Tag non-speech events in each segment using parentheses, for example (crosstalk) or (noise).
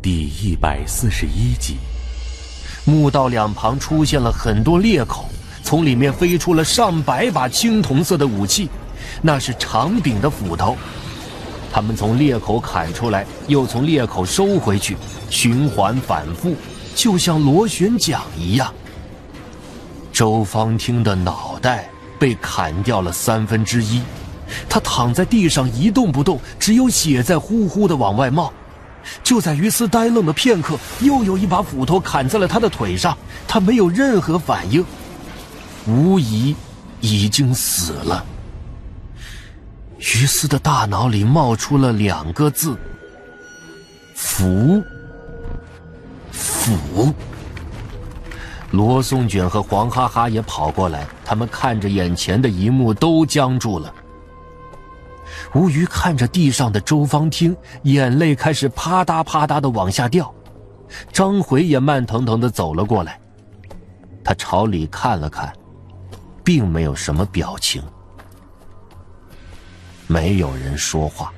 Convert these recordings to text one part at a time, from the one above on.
第一百四十一集，墓道两旁出现了很多裂口，从里面飞出了上百把青铜色的武器，那是长柄的斧头。他们从裂口砍出来，又从裂口收回去，循环反复，就像螺旋桨一样。周芳听的脑袋被砍掉了三分之一，他躺在地上一动不动，只有血在呼呼的往外冒。就在于斯呆愣的片刻，又有一把斧头砍在了他的腿上，他没有任何反应。无疑，已经死了。于斯的大脑里冒出了两个字：福。斧。罗宋卷和黄哈哈也跑过来，他们看着眼前的一幕，都僵住了。吴瑜看着地上的周芳听，眼泪开始啪嗒啪嗒的往下掉。张回也慢腾腾的走了过来，他朝里看了看，并没有什么表情。没有人说话。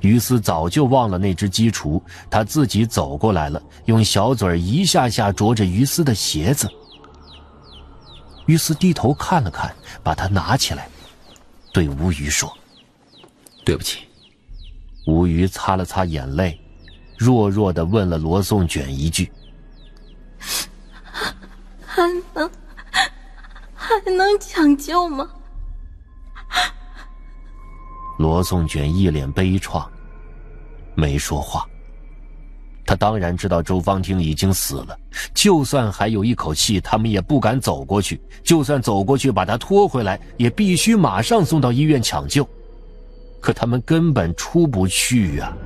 于斯早就忘了那只鸡雏，他自己走过来了，用小嘴一下下啄着于斯的鞋子。于斯低头看了看，把它拿起来，对吴瑜说。对不起，吴瑜擦了擦眼泪，弱弱的问了罗宋卷一句：“还能还能抢救吗？”罗宋卷一脸悲怆，没说话。他当然知道周芳听已经死了，就算还有一口气，他们也不敢走过去。就算走过去把他拖回来，也必须马上送到医院抢救。可他们根本出不去呀！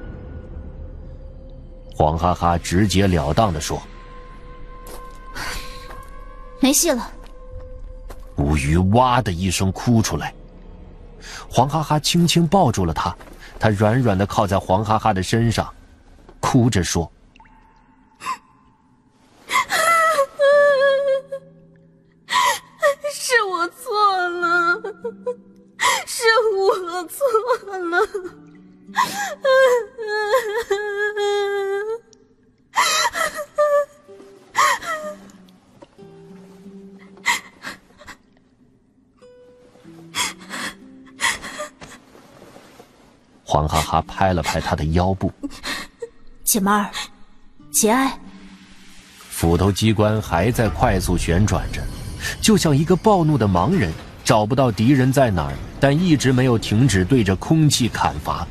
黄哈哈直截了当的说：“没戏了。”吴瑜哇的一声哭出来。黄哈哈轻轻抱住了他，他软软的靠在黄哈哈的身上，哭着说：(laughs) “是我错了。”是我错了。黄哈哈拍了拍他的腰部，姐们儿，节哀。斧头机关还在快速旋转着，就像一个暴怒的盲人。找不到敌人在哪儿，但一直没有停止对着空气砍伐。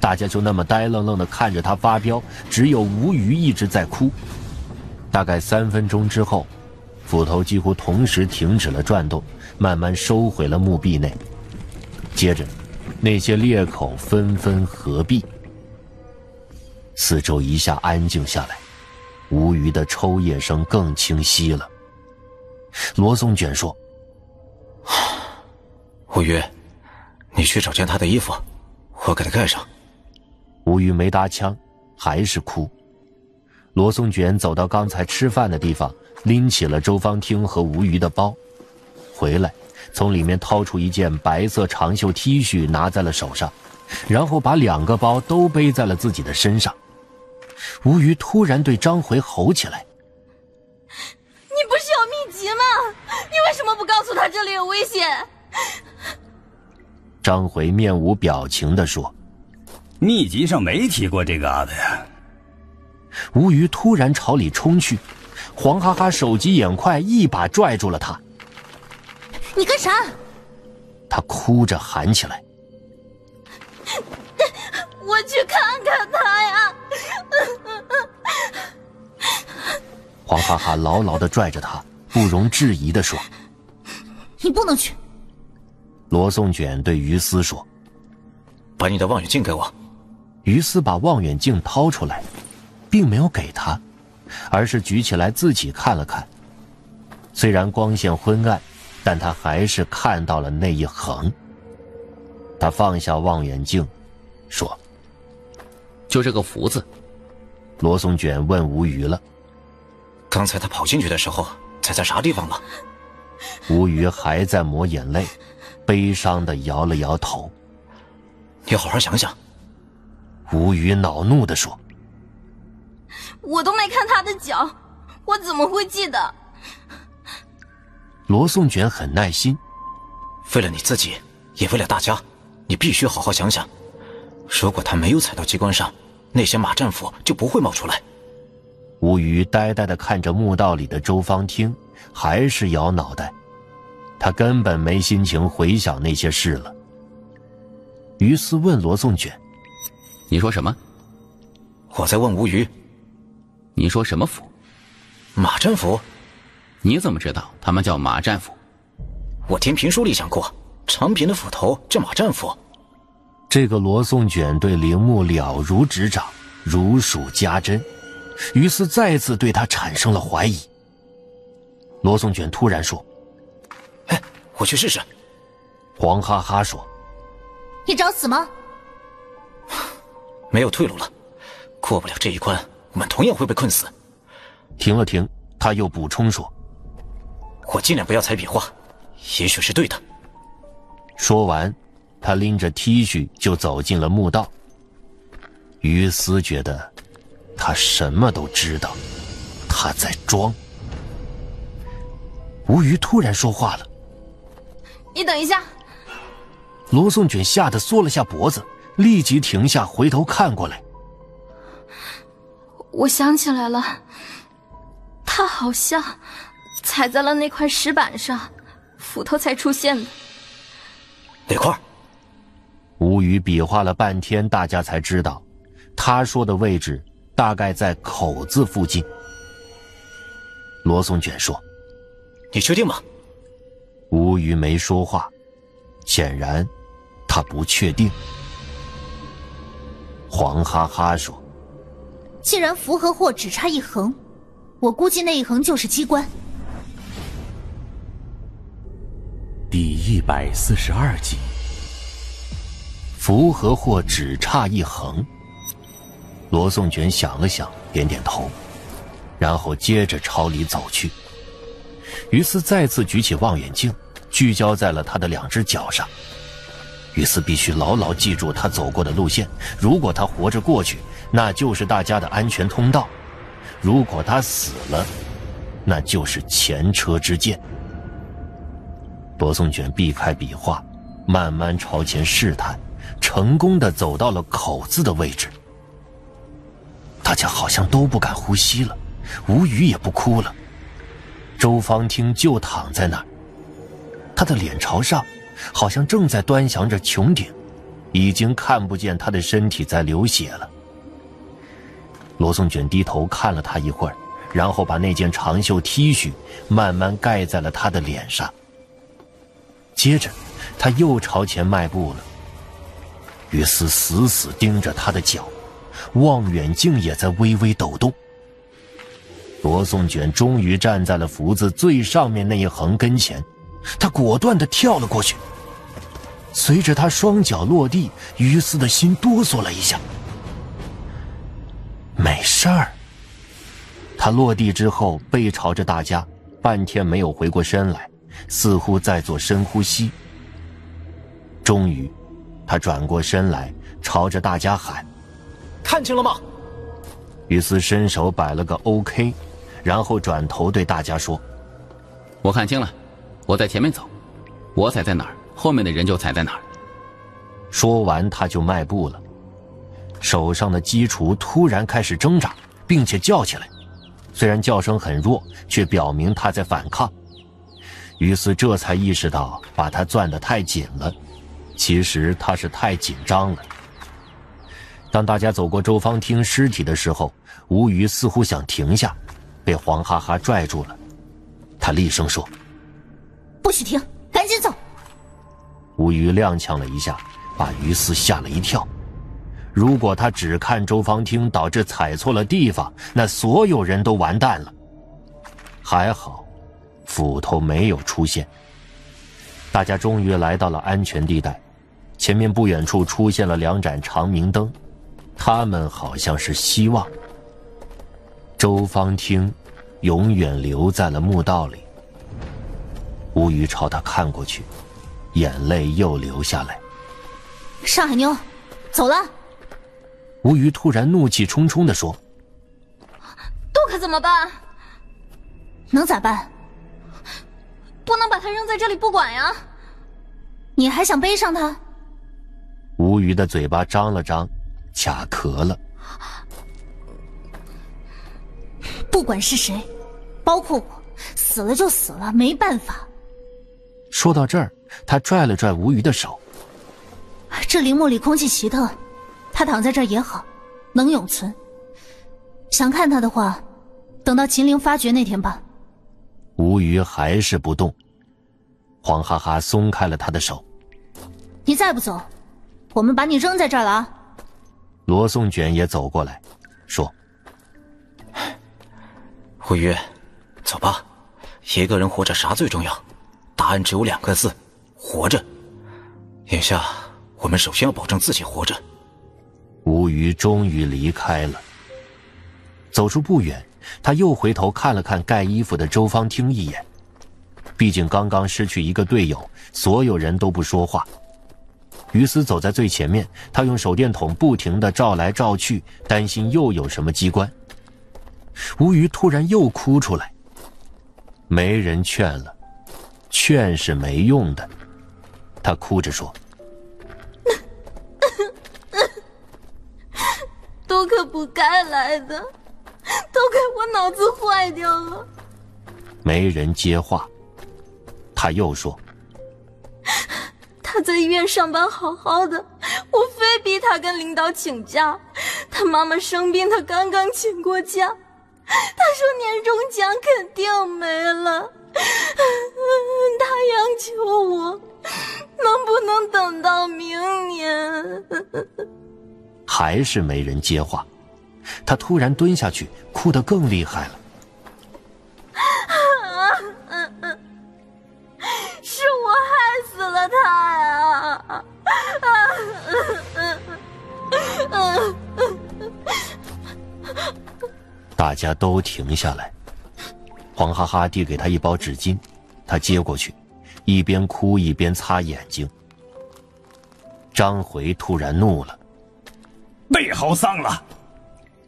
大家就那么呆愣愣的看着他发飙，只有吴余一直在哭。大概三分钟之后，斧头几乎同时停止了转动，慢慢收回了墓壁内。接着，那些裂口纷纷合闭，四周一下安静下来，吴余的抽噎声更清晰了。罗松卷说。吴瑜，你去找件他的衣服，我给他盖上。吴瑜没搭腔，还是哭。罗松卷走到刚才吃饭的地方，拎起了周芳听和吴瑜的包，回来，从里面掏出一件白色长袖 T 恤，拿在了手上，然后把两个包都背在了自己的身上。吴瑜突然对张回吼起来：“你不是有秘籍吗？你为什么不告诉他这里有危险？”张回面无表情地说：“秘籍上没提过这嘎达呀。”吴瑜突然朝里冲去，黄哈哈手疾眼快，一把拽住了他。“你干啥？”他哭着喊起来。“我去看看他呀！”黄哈哈牢牢的拽着他，不容置疑的说：“你不能去。”罗宋卷对于斯说：“把你的望远镜给我。”于斯把望远镜掏出来，并没有给他，而是举起来自己看了看。虽然光线昏暗，但他还是看到了那一横。他放下望远镜，说：“就这个福字。”罗宋卷问吴瑜了：“刚才他跑进去的时候踩在啥地方了？”吴瑜还在抹眼泪。(laughs) 悲伤的摇了摇头。你好好想想。吴宇恼怒的说：“我都没看他的脚，我怎么会记得？罗宋卷很耐心，为了你自己，也为了大家，你必须好好想想。如果他没有踩到机关上，那些马战斧就不会冒出来。吴宇呆呆的看着墓道里的周芳听，还是摇脑袋。他根本没心情回想那些事了。于斯问罗宋卷：“你说什么？”我在问吴虞：“你说什么斧？马战斧？你怎么知道他们叫马战斧？我听评书里讲过，长平的斧头叫马战斧。”这个罗宋卷对铃木了如指掌，如数家珍。于斯再次对他产生了怀疑。罗宋卷突然说：“哎，我去试试。”黄哈哈说：“你找死吗？没有退路了，过不了这一关，我们同样会被困死。”停了停，他又补充说：“我尽量不要踩笔画，也许是对的。”说完，他拎着 T 恤就走进了墓道。于斯觉得。他什么都知道，他在装。吴鱼突然说话了：“你等一下。”罗宋卷吓得缩了下脖子，立即停下，回头看过来。我想起来了，他好像踩在了那块石板上，斧头才出现的。哪块？吴宇比划了半天，大家才知道，他说的位置。大概在口字附近。罗宋卷说：“你确定吗？”吴瑜没说话，显然他不确定。黄哈哈说：“既然符和祸只差一横，我估计那一横就是机关。”第一百四十二集，符和祸只差一横。罗宋卷想了想，点点头，然后接着朝里走去。于斯再次举起望远镜，聚焦在了他的两只脚上。于斯必须牢牢记住他走过的路线。如果他活着过去，那就是大家的安全通道；如果他死了，那就是前车之鉴。罗宋卷避开笔画，慢慢朝前试探，成功的走到了口字的位置。大家好像都不敢呼吸了，吴语也不哭了。周芳汀就躺在那儿，他的脸朝上，好像正在端详着穹顶，已经看不见他的身体在流血了。罗宋卷低头看了他一会儿，然后把那件长袖 T 恤慢慢盖在了他的脸上。接着，他又朝前迈步了。于斯死死盯着他的脚。望远镜也在微微抖动。罗宋卷终于站在了福字最上面那一横跟前，他果断的跳了过去。随着他双脚落地，于斯的心哆嗦了一下。没事儿。他落地之后背朝着大家，半天没有回过身来，似乎在做深呼吸。终于，他转过身来，朝着大家喊。看清了吗？于斯伸手摆了个 OK，然后转头对大家说：“我看清了，我在前面走，我踩在哪儿，后面的人就踩在哪儿。”说完，他就迈步了。手上的鸡雏突然开始挣扎，并且叫起来，虽然叫声很弱，却表明他在反抗。于斯这才意识到，把他攥得太紧了，其实他是太紧张了。当大家走过周芳汀尸体的时候，吴瑜似乎想停下，被黄哈哈拽住了。他厉声说：“不许停，赶紧走！”吴瑜踉跄了一下，把于四吓了一跳。如果他只看周芳汀，导致踩错了地方，那所有人都完蛋了。还好，斧头没有出现。大家终于来到了安全地带，前面不远处出现了两盏长明灯。他们好像是希望。周芳汀永远留在了墓道里。吴瑜朝他看过去，眼泪又流下来。上海妞，走了。吴瑜突然怒气冲冲地说：“可怎么办？能咋办？不能把他扔在这里不管呀！你还想背上他？吴瑜的嘴巴张了张，卡壳了。不管是谁，包括我，死了就死了，没办法。说到这儿，他拽了拽吴瑜的手。这陵墓里空气奇特，他躺在这儿也好，能永存。想看他的话，等到秦陵发掘那天吧。吴瑜还是不动。黄哈哈松开了他的手。你再不走，我们把你扔在这儿了啊！罗宋卷也走过来，说：“吴瑜，走吧。一个人活着啥最重要？答案只有两个字：活着。眼下，我们首先要保证自己活着。”吴瑜终于离开了。走出不远，他又回头看了看盖衣服的周芳听一眼。毕竟刚刚失去一个队友，所有人都不说话。于斯走在最前面，他用手电筒不停的照来照去，担心又有什么机关。吴瑜突然又哭出来，没人劝了，劝是没用的。他哭着说：“都可不该来的，都怪我脑子坏掉了。”没人接话。他又说：“他在医院上班好好的，我非逼他跟领导请假。他妈妈生病，他刚刚请过假。他说年终奖肯定没了。(laughs) 他央求我，能不能等到明年？”还是没人接话。他突然蹲下去，哭得更厉害了。(laughs) 是我害死了他呀！(laughs) 大家都停下来。黄哈哈递给他一包纸巾，他接过去，一边哭一边擦眼睛。张回突然怒了：“被嚎丧了！”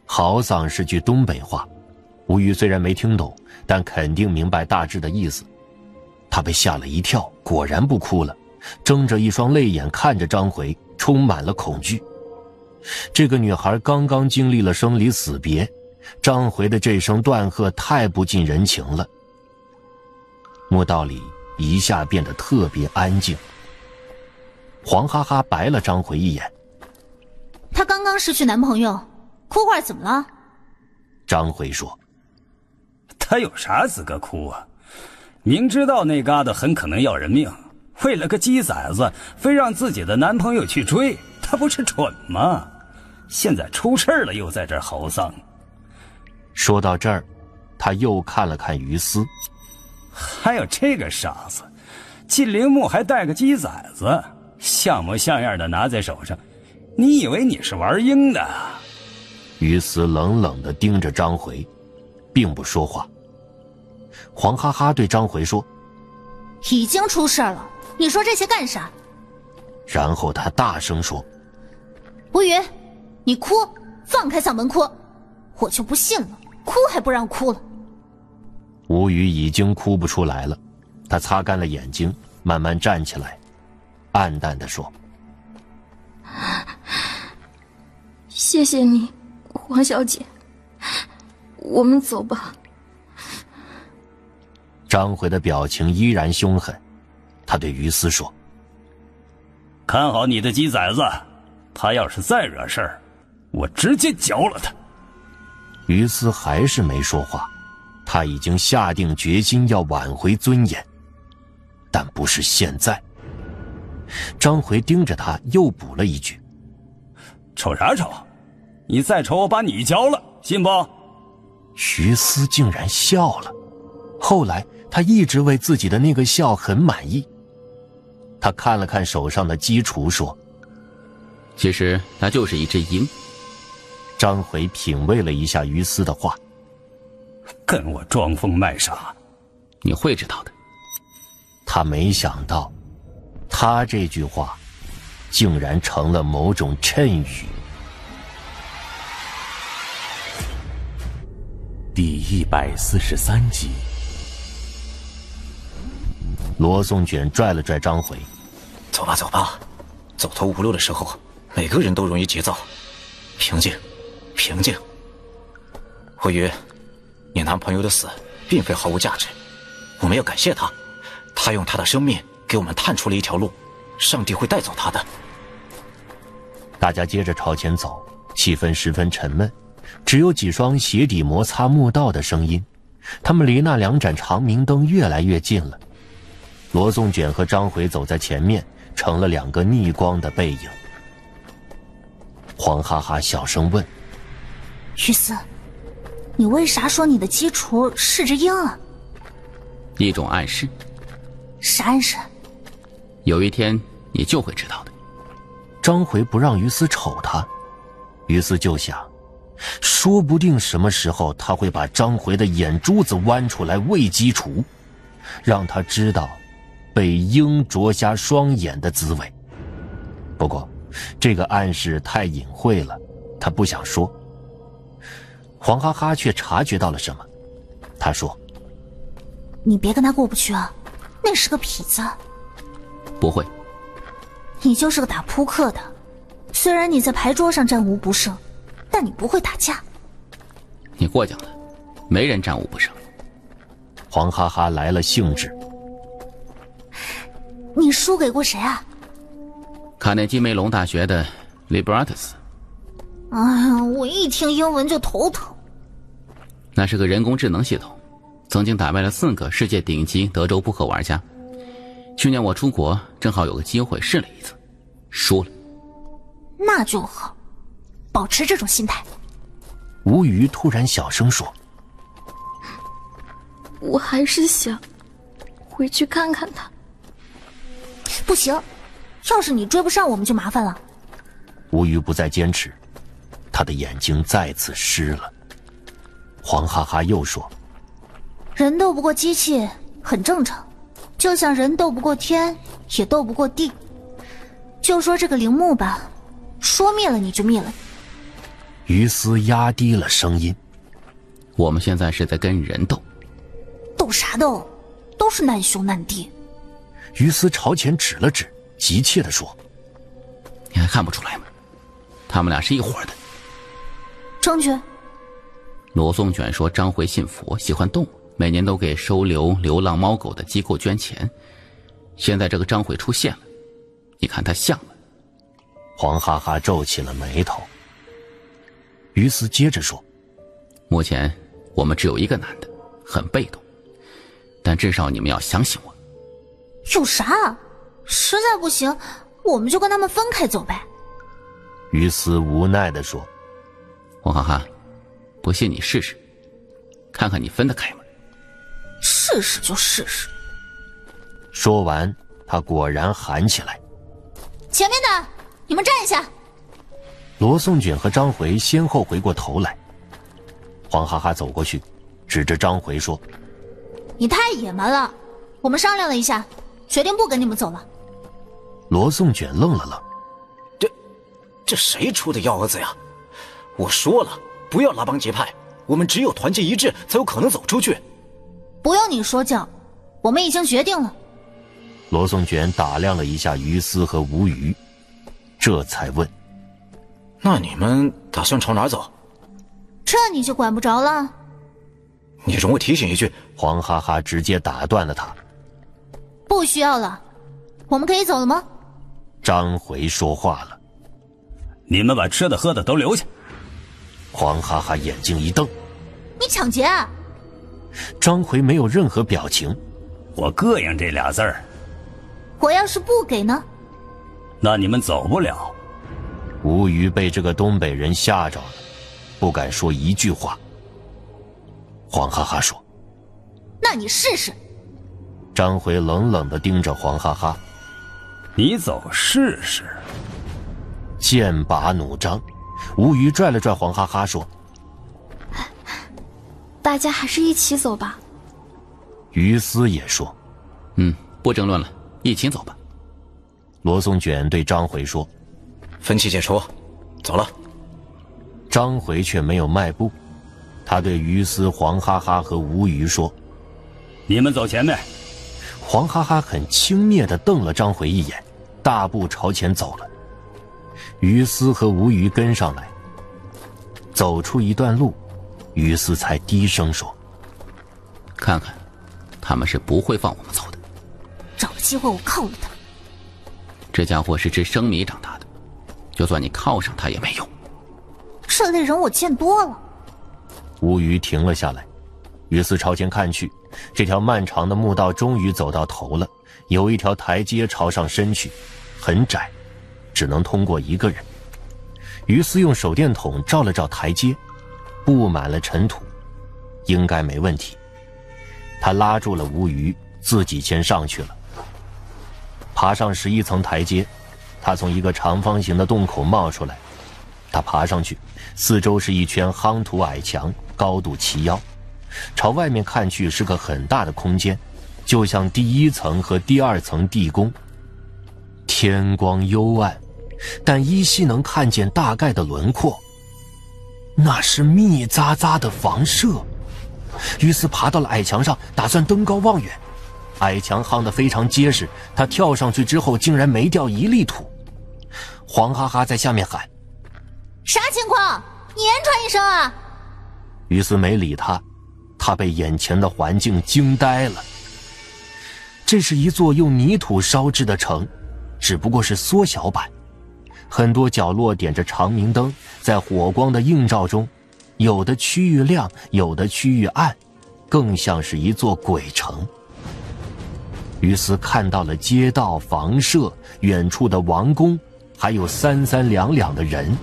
嚎丧是句东北话，吴瑜虽然没听懂，但肯定明白大致的意思。他被吓了一跳，果然不哭了。睁着一双泪眼看着张回，充满了恐惧。这个女孩刚刚经历了生离死别，张回的这声断喝太不近人情了。墓道里一下变得特别安静。黄哈哈白了张回一眼：“她刚刚失去男朋友，哭会怎么了？”张回说：“她有啥资格哭啊？明知道那疙瘩很可能要人命。”为了个鸡崽子，非让自己的男朋友去追，他不是蠢吗？现在出事了，又在这儿嚎丧。说到这儿，他又看了看于思，还有这个傻子，进陵墓还带个鸡崽子，像模像样的拿在手上，你以为你是玩鹰的？于思冷冷的盯着张回，并不说话。黄哈哈对张回说：“已经出事了。”你说这些干啥？然后他大声说：“吴云，你哭，放开嗓门哭，我就不信了，哭还不让哭了。”吴宇已经哭不出来了，他擦干了眼睛，慢慢站起来，暗淡的说：“谢谢你，黄小姐，我们走吧。”张回的表情依然凶狠。他对于思说：“看好你的鸡崽子，他要是再惹事儿，我直接嚼了他。”于斯还是没说话，他已经下定决心要挽回尊严，但不是现在。张回盯着他，又补了一句：“瞅啥瞅？你再瞅，我把你交了，信不？”于斯竟然笑了，后来他一直为自己的那个笑很满意。他看了看手上的鸡雏，说：“其实那就是一只鹰。”张回品味了一下于斯的话，跟我装疯卖傻，你会知道的。他没想到，他这句话，竟然成了某种谶语。第一百四十三集，罗宋卷拽了拽张回：“走吧，走吧，走投无路的时候，每个人都容易急躁。平静，平静。慧宇，你男朋友的死并非毫无价值，我们要感谢他，他用他的生命给我们探出了一条路，上帝会带走他的。”大家接着朝前走，气氛十分沉闷。只有几双鞋底摩擦木道的声音，他们离那两盏长明灯越来越近了。罗宋卷和张回走在前面，成了两个逆光的背影。黄哈哈小声问：“于斯，你为啥说你的鸡雏是只鹰啊？”一种暗示。啥暗示？有一天你就会知道的。张回不让于斯瞅他，于斯就想。说不定什么时候他会把张回的眼珠子剜出来喂鸡雏，让他知道被鹰啄瞎双眼的滋味。不过，这个暗示太隐晦了，他不想说。黄哈哈却察觉到了什么，他说：“你别跟他过不去啊，那是个痞子。”不会，你就是个打扑克的，虽然你在牌桌上战无不胜。但你不会打架，你过奖了，没人战无不胜。黄哈哈来了兴致。你输给过谁啊？卡内基梅隆大学的 Libratus。哎呀，我一听英文就头疼。那是个人工智能系统，曾经打败了四个世界顶级德州扑克玩家。去年我出国，正好有个机会试了一次，输了。那就好。保持这种心态。吴瑜突然小声说：“我还是想回去看看他。”不行，要是你追不上，我们就麻烦了。吴瑜不再坚持，他的眼睛再次湿了。黄哈哈又说：“人斗不过机器很正常，就像人斗不过天，也斗不过地。就说这个陵墓吧，说灭了你就灭了。”于斯压低了声音：“我们现在是在跟人斗，斗啥斗？都是难兄难弟。”于斯朝前指了指，急切的说：“你还看不出来吗？他们俩是一伙的。”证据？罗宋卷说：“张回信佛，喜欢动物，每年都给收留流浪猫狗的机构捐钱。现在这个张回出现了，你看他像吗？”黄哈哈皱起了眉头。于斯接着说：“目前我们只有一个男的，很被动，但至少你们要相信我。有啥？实在不行，我们就跟他们分开走呗。”于斯无奈的说：“黄哈哈，不信你试试，看看你分得开吗？”试试就试试。说完，他果然喊起来：“前面的，你们站一下。”罗宋卷和张回先后回过头来，黄哈哈走过去，指着张回说：“你太野蛮了，我们商量了一下，决定不跟你们走了。”罗宋卷愣了愣：“这，这谁出的幺蛾子呀？我说了，不要拉帮结派，我们只有团结一致，才有可能走出去。”不用你说教，我们已经决定了。罗宋卷打量了一下于思和吴瑜，这才问。那你们打算朝哪走？这你就管不着了。你容我提醒一句，黄哈哈直接打断了他。不需要了，我们可以走了吗？张回说话了。你们把吃的喝的都留下。黄哈哈眼睛一瞪：“你抢劫啊？”张回没有任何表情。我膈应这俩字儿。我要是不给呢？那你们走不了。吴瑜被这个东北人吓着了，不敢说一句话。黄哈哈说：“那你试试。”张回冷冷的盯着黄哈哈：“你走试试。”剑拔弩张，吴瑜拽了拽黄哈哈说：“大家还是一起走吧。”于思也说：“嗯，不争论了，一起走吧。”罗松卷对张回说。分歧解除，走了。张回却没有迈步。他对于思、黄哈哈和吴虞说：“你们走前面。”黄哈哈很轻蔑地瞪了张回一眼，大步朝前走了。于斯和吴虞跟上来，走出一段路，于斯才低声说：“看看，他们是不会放我们走的。找个机会，我靠了他。这家伙是吃生米长大的，就算你靠上他也没用。这类人我见多了。”吴虞停了下来，于斯朝前看去。这条漫长的墓道终于走到头了，有一条台阶朝上伸去，很窄，只能通过一个人。于斯用手电筒照了照台阶，布满了尘土，应该没问题。他拉住了吴虞，自己先上去了。爬上十一层台阶，他从一个长方形的洞口冒出来。他爬上去，四周是一圈夯土矮墙，高度齐腰。朝外面看去是个很大的空间，就像第一层和第二层地宫。天光幽暗，但依稀能看见大概的轮廓。那是密匝匝的房舍。于斯爬到了矮墙上，打算登高望远。矮墙夯得非常结实，他跳上去之后竟然没掉一粒土。黄哈哈在下面喊：“啥情况？你言传一声啊！”于斯没理他。他被眼前的环境惊呆了。这是一座用泥土烧制的城，只不过是缩小版。很多角落点着长明灯，在火光的映照中，有的区域亮，有的区域暗，更像是一座鬼城。于斯看到了街道、房舍、远处的王宫，还有三三两两的人。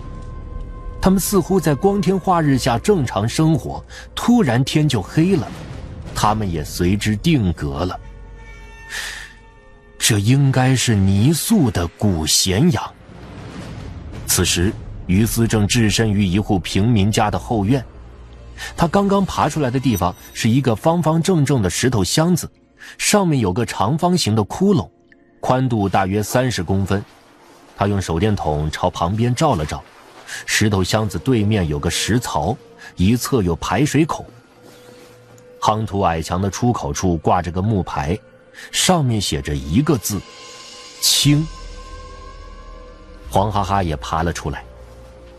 他们似乎在光天化日下正常生活，突然天就黑了，他们也随之定格了。这应该是泥塑的古咸阳。此时，于斯正置身于一户平民家的后院，他刚刚爬出来的地方是一个方方正正的石头箱子，上面有个长方形的窟窿，宽度大约三十公分。他用手电筒朝旁边照了照。石头箱子对面有个石槽，一侧有排水口。夯土矮墙的出口处挂着个木牌，上面写着一个字：“清。”黄哈哈也爬了出来。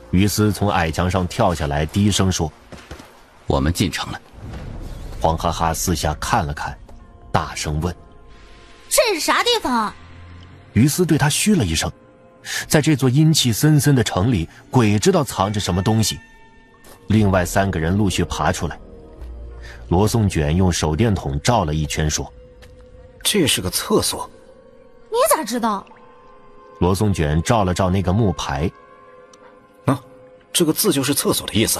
于斯从矮墙上跳下来，低声说：“我们进城了。”黄哈哈四下看了看，大声问：“这是啥地方？”于斯对他嘘了一声。在这座阴气森森的城里，鬼知道藏着什么东西。另外三个人陆续爬出来。罗宋卷用手电筒照了一圈，说：“这是个厕所。”你咋知道？罗松卷照了照那个木牌，啊，这个字就是厕所的意思。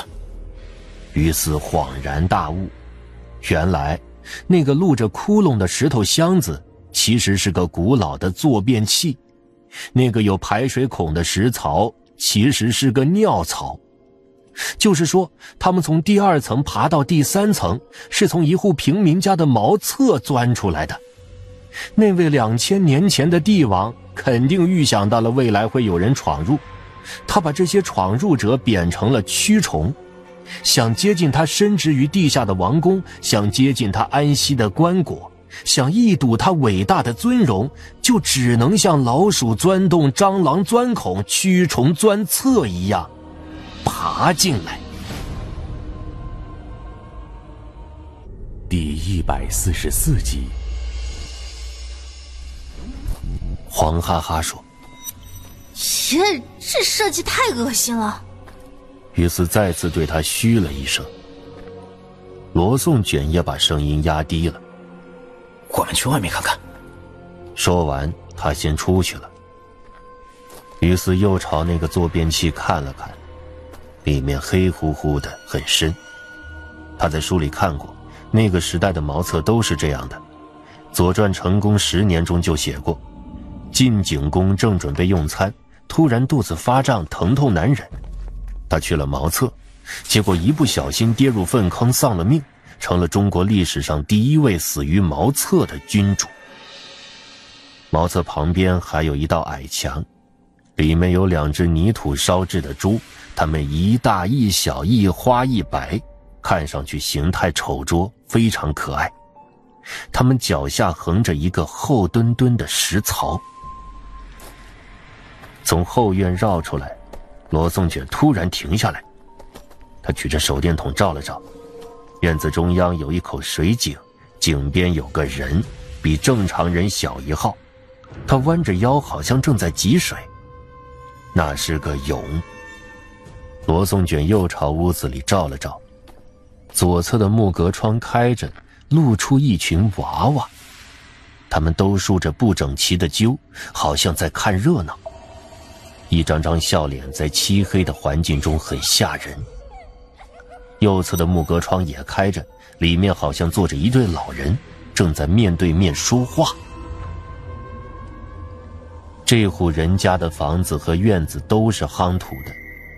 于是恍然大悟，原来那个露着窟窿的石头箱子，其实是个古老的坐便器。那个有排水孔的石槽其实是个尿槽，就是说，他们从第二层爬到第三层，是从一户平民家的茅厕钻出来的。那位两千年前的帝王肯定预想到了未来会有人闯入，他把这些闯入者贬成了蛆虫，想接近他深植于地下的王宫，想接近他安息的棺椁。想一睹他伟大的尊容，就只能像老鼠钻洞、蟑螂钻孔、蛆虫钻厕一样，爬进来。第一百四十四集，黄哈哈说：“切，这设计太恶心了。”于是再次对他嘘了一声。罗宋卷也把声音压低了。我们去外面看看。说完，他先出去了。于是又朝那个坐便器看了看，里面黑乎乎的，很深。他在书里看过，那个时代的茅厕都是这样的。《左传》成功十年中就写过：晋景公正准备用餐，突然肚子发胀，疼痛难忍，他去了茅厕，结果一不小心跌入粪坑，丧了命。成了中国历史上第一位死于茅厕的君主。茅厕旁边还有一道矮墙，里面有两只泥土烧制的猪，它们一大一小，一花一白，看上去形态丑拙，非常可爱。他们脚下横着一个厚墩墩的石槽。从后院绕出来，罗宋卷突然停下来，他举着手电筒照了照，院子中央有一口水井，井边有个人，比正常人小一号，他弯着腰，好像正在汲水。那是个俑。罗宋卷又朝屋子里照了照，左侧的木格窗开着，露出一群娃娃，他们都梳着不整齐的揪，好像在看热闹。一张张笑脸在漆黑的环境中很吓人。右侧的木格窗也开着，里面好像坐着一对老人，正在面对面说话。这户人家的房子和院子都是夯土的，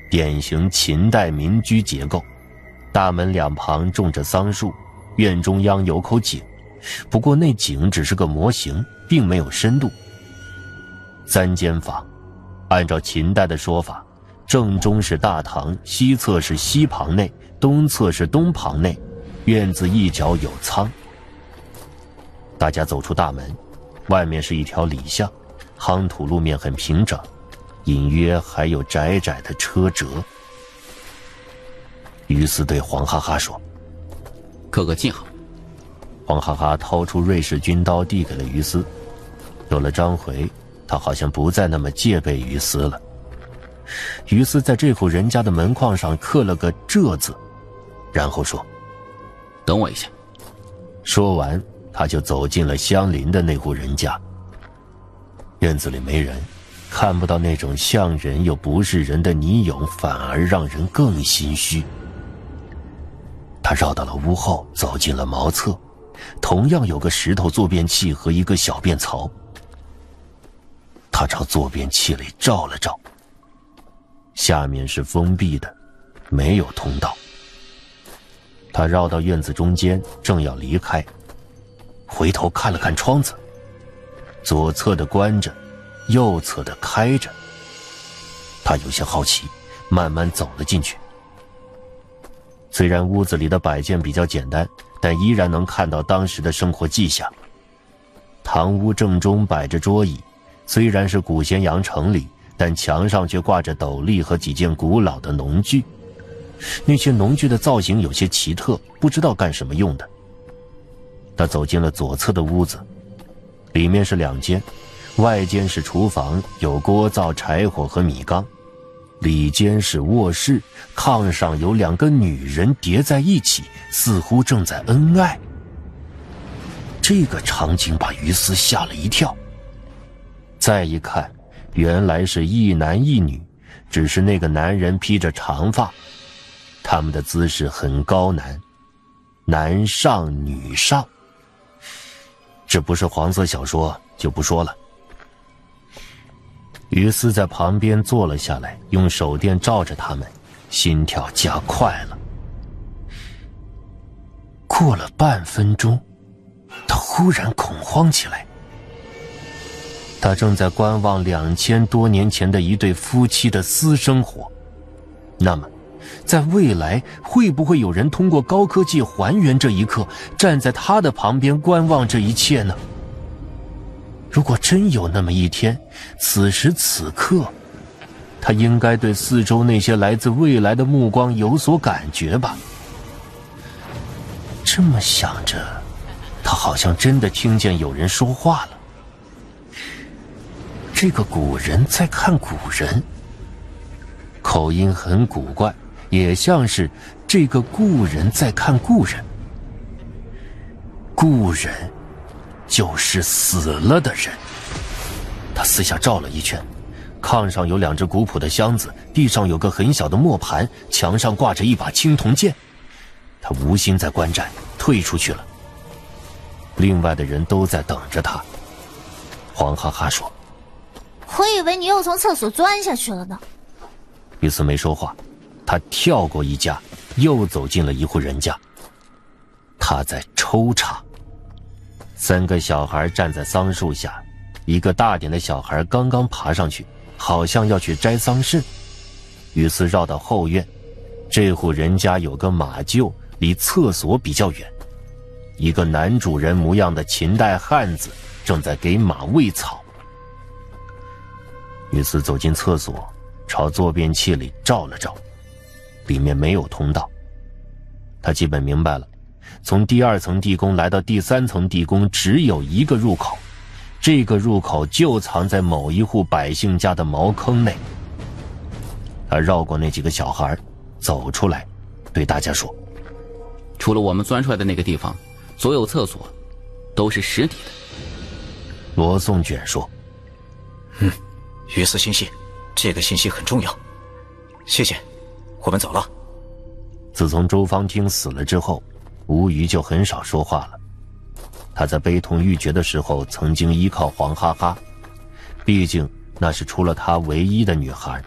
典型秦代民居结构。大门两旁种着桑树，院中央有口井，不过那井只是个模型，并没有深度。三间房。按照秦代的说法，正中是大堂，西侧是西旁内，东侧是东旁内，院子一角有仓。大家走出大门，外面是一条里巷，夯土路面很平整，隐约还有窄窄的车辙。于斯对黄哈哈说：“哥哥记好。”黄哈哈掏出瑞士军刀递给了于斯，有了张回。他好像不再那么戒备于斯了。于斯在这户人家的门框上刻了个“这”字，然后说：“等我一下。”说完，他就走进了相邻的那户人家。院子里没人，看不到那种像人又不是人的泥俑，反而让人更心虚。他绕到了屋后，走进了茅厕，同样有个石头坐便器和一个小便槽。他朝坐便器里照了照，下面是封闭的，没有通道。他绕到院子中间，正要离开，回头看了看窗子，左侧的关着，右侧的开着。他有些好奇，慢慢走了进去。虽然屋子里的摆件比较简单，但依然能看到当时的生活迹象。堂屋正中摆着桌椅。虽然是古咸阳城里，但墙上却挂着斗笠和几件古老的农具。那些农具的造型有些奇特，不知道干什么用的。他走进了左侧的屋子，里面是两间，外间是厨房，有锅灶、柴火和米缸；里间是卧室，炕上有两个女人叠在一起，似乎正在恩爱。这个场景把于斯吓了一跳。再一看，原来是一男一女，只是那个男人披着长发，他们的姿势很高难，男上女上。这不是黄色小说就不说了。于斯在旁边坐了下来，用手电照着他们，心跳加快了。过了半分钟，他忽然恐慌起来。他正在观望两千多年前的一对夫妻的私生活，那么，在未来会不会有人通过高科技还原这一刻，站在他的旁边观望这一切呢？如果真有那么一天，此时此刻，他应该对四周那些来自未来的目光有所感觉吧？这么想着，他好像真的听见有人说话了。这个古人在看古人，口音很古怪，也像是这个故人在看故人。故人就是死了的人。他四下照了一圈，炕上有两只古朴的箱子，地上有个很小的磨盘，墙上挂着一把青铜剑。他无心再观战，退出去了。另外的人都在等着他。黄哈哈说。我以为你又从厕所钻下去了呢。于斯没说话，他跳过一家，又走进了一户人家。他在抽查。三个小孩站在桑树下，一个大点的小孩刚刚爬上去，好像要去摘桑葚。于斯绕到后院，这户人家有个马厩，离厕所比较远，一个男主人模样的秦代汉子正在给马喂草。于斯走进厕所，朝坐便器里照了照，里面没有通道。他基本明白了，从第二层地宫来到第三层地宫只有一个入口，这个入口就藏在某一户百姓家的茅坑内。他绕过那几个小孩，走出来，对大家说：“除了我们钻出来的那个地方，所有厕所都是实体的。”罗宋卷说：“嗯，于斯心细，这个信息很重要。谢谢，我们走了。”自从周芳听死了之后，吴瑜就很少说话了。他在悲痛欲绝的时候，曾经依靠黄哈哈，毕竟那是除了他唯一的女孩。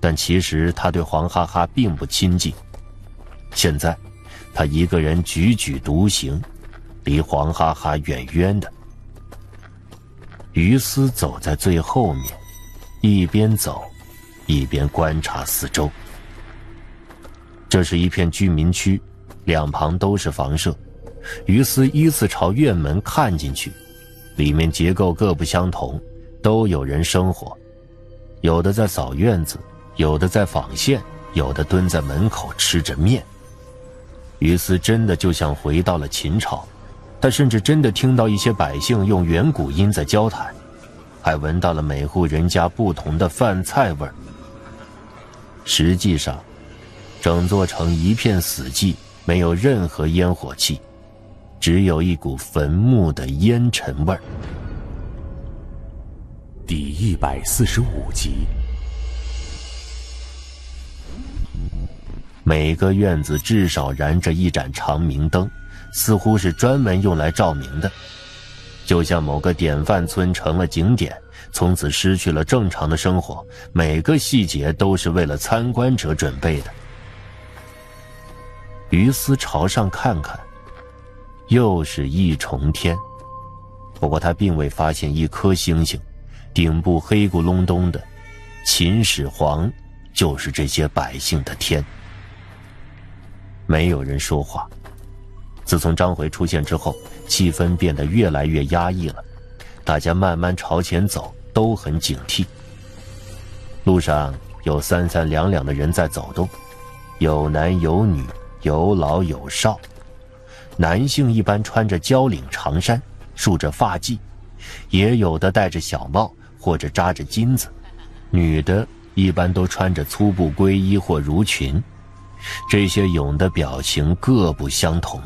但其实他对黄哈哈并不亲近。现在，他一个人踽踽独行，离黄哈哈远远的。于斯走在最后面，一边走，一边观察四周。这是一片居民区，两旁都是房舍。于斯依次朝院门看进去，里面结构各不相同，都有人生活，有的在扫院子。有的在纺线，有的蹲在门口吃着面。于斯真的就像回到了秦朝，他甚至真的听到一些百姓用远古音在交谈，还闻到了每户人家不同的饭菜味儿。实际上，整座城一片死寂，没有任何烟火气，只有一股坟墓的烟尘味儿。第一百四十五集。每个院子至少燃着一盏长明灯，似乎是专门用来照明的，就像某个典范村成了景点，从此失去了正常的生活。每个细节都是为了参观者准备的。于斯朝上看看，又是一重天，不过他并未发现一颗星星，顶部黑咕隆咚的，秦始皇就是这些百姓的天。没有人说话。自从张回出现之后，气氛变得越来越压抑了。大家慢慢朝前走，都很警惕。路上有三三两两的人在走动，有男有女，有老有少。男性一般穿着交领长衫，束着发髻，也有的戴着小帽或者扎着金子。女的一般都穿着粗布龟衣或襦裙。这些俑的表情各不相同。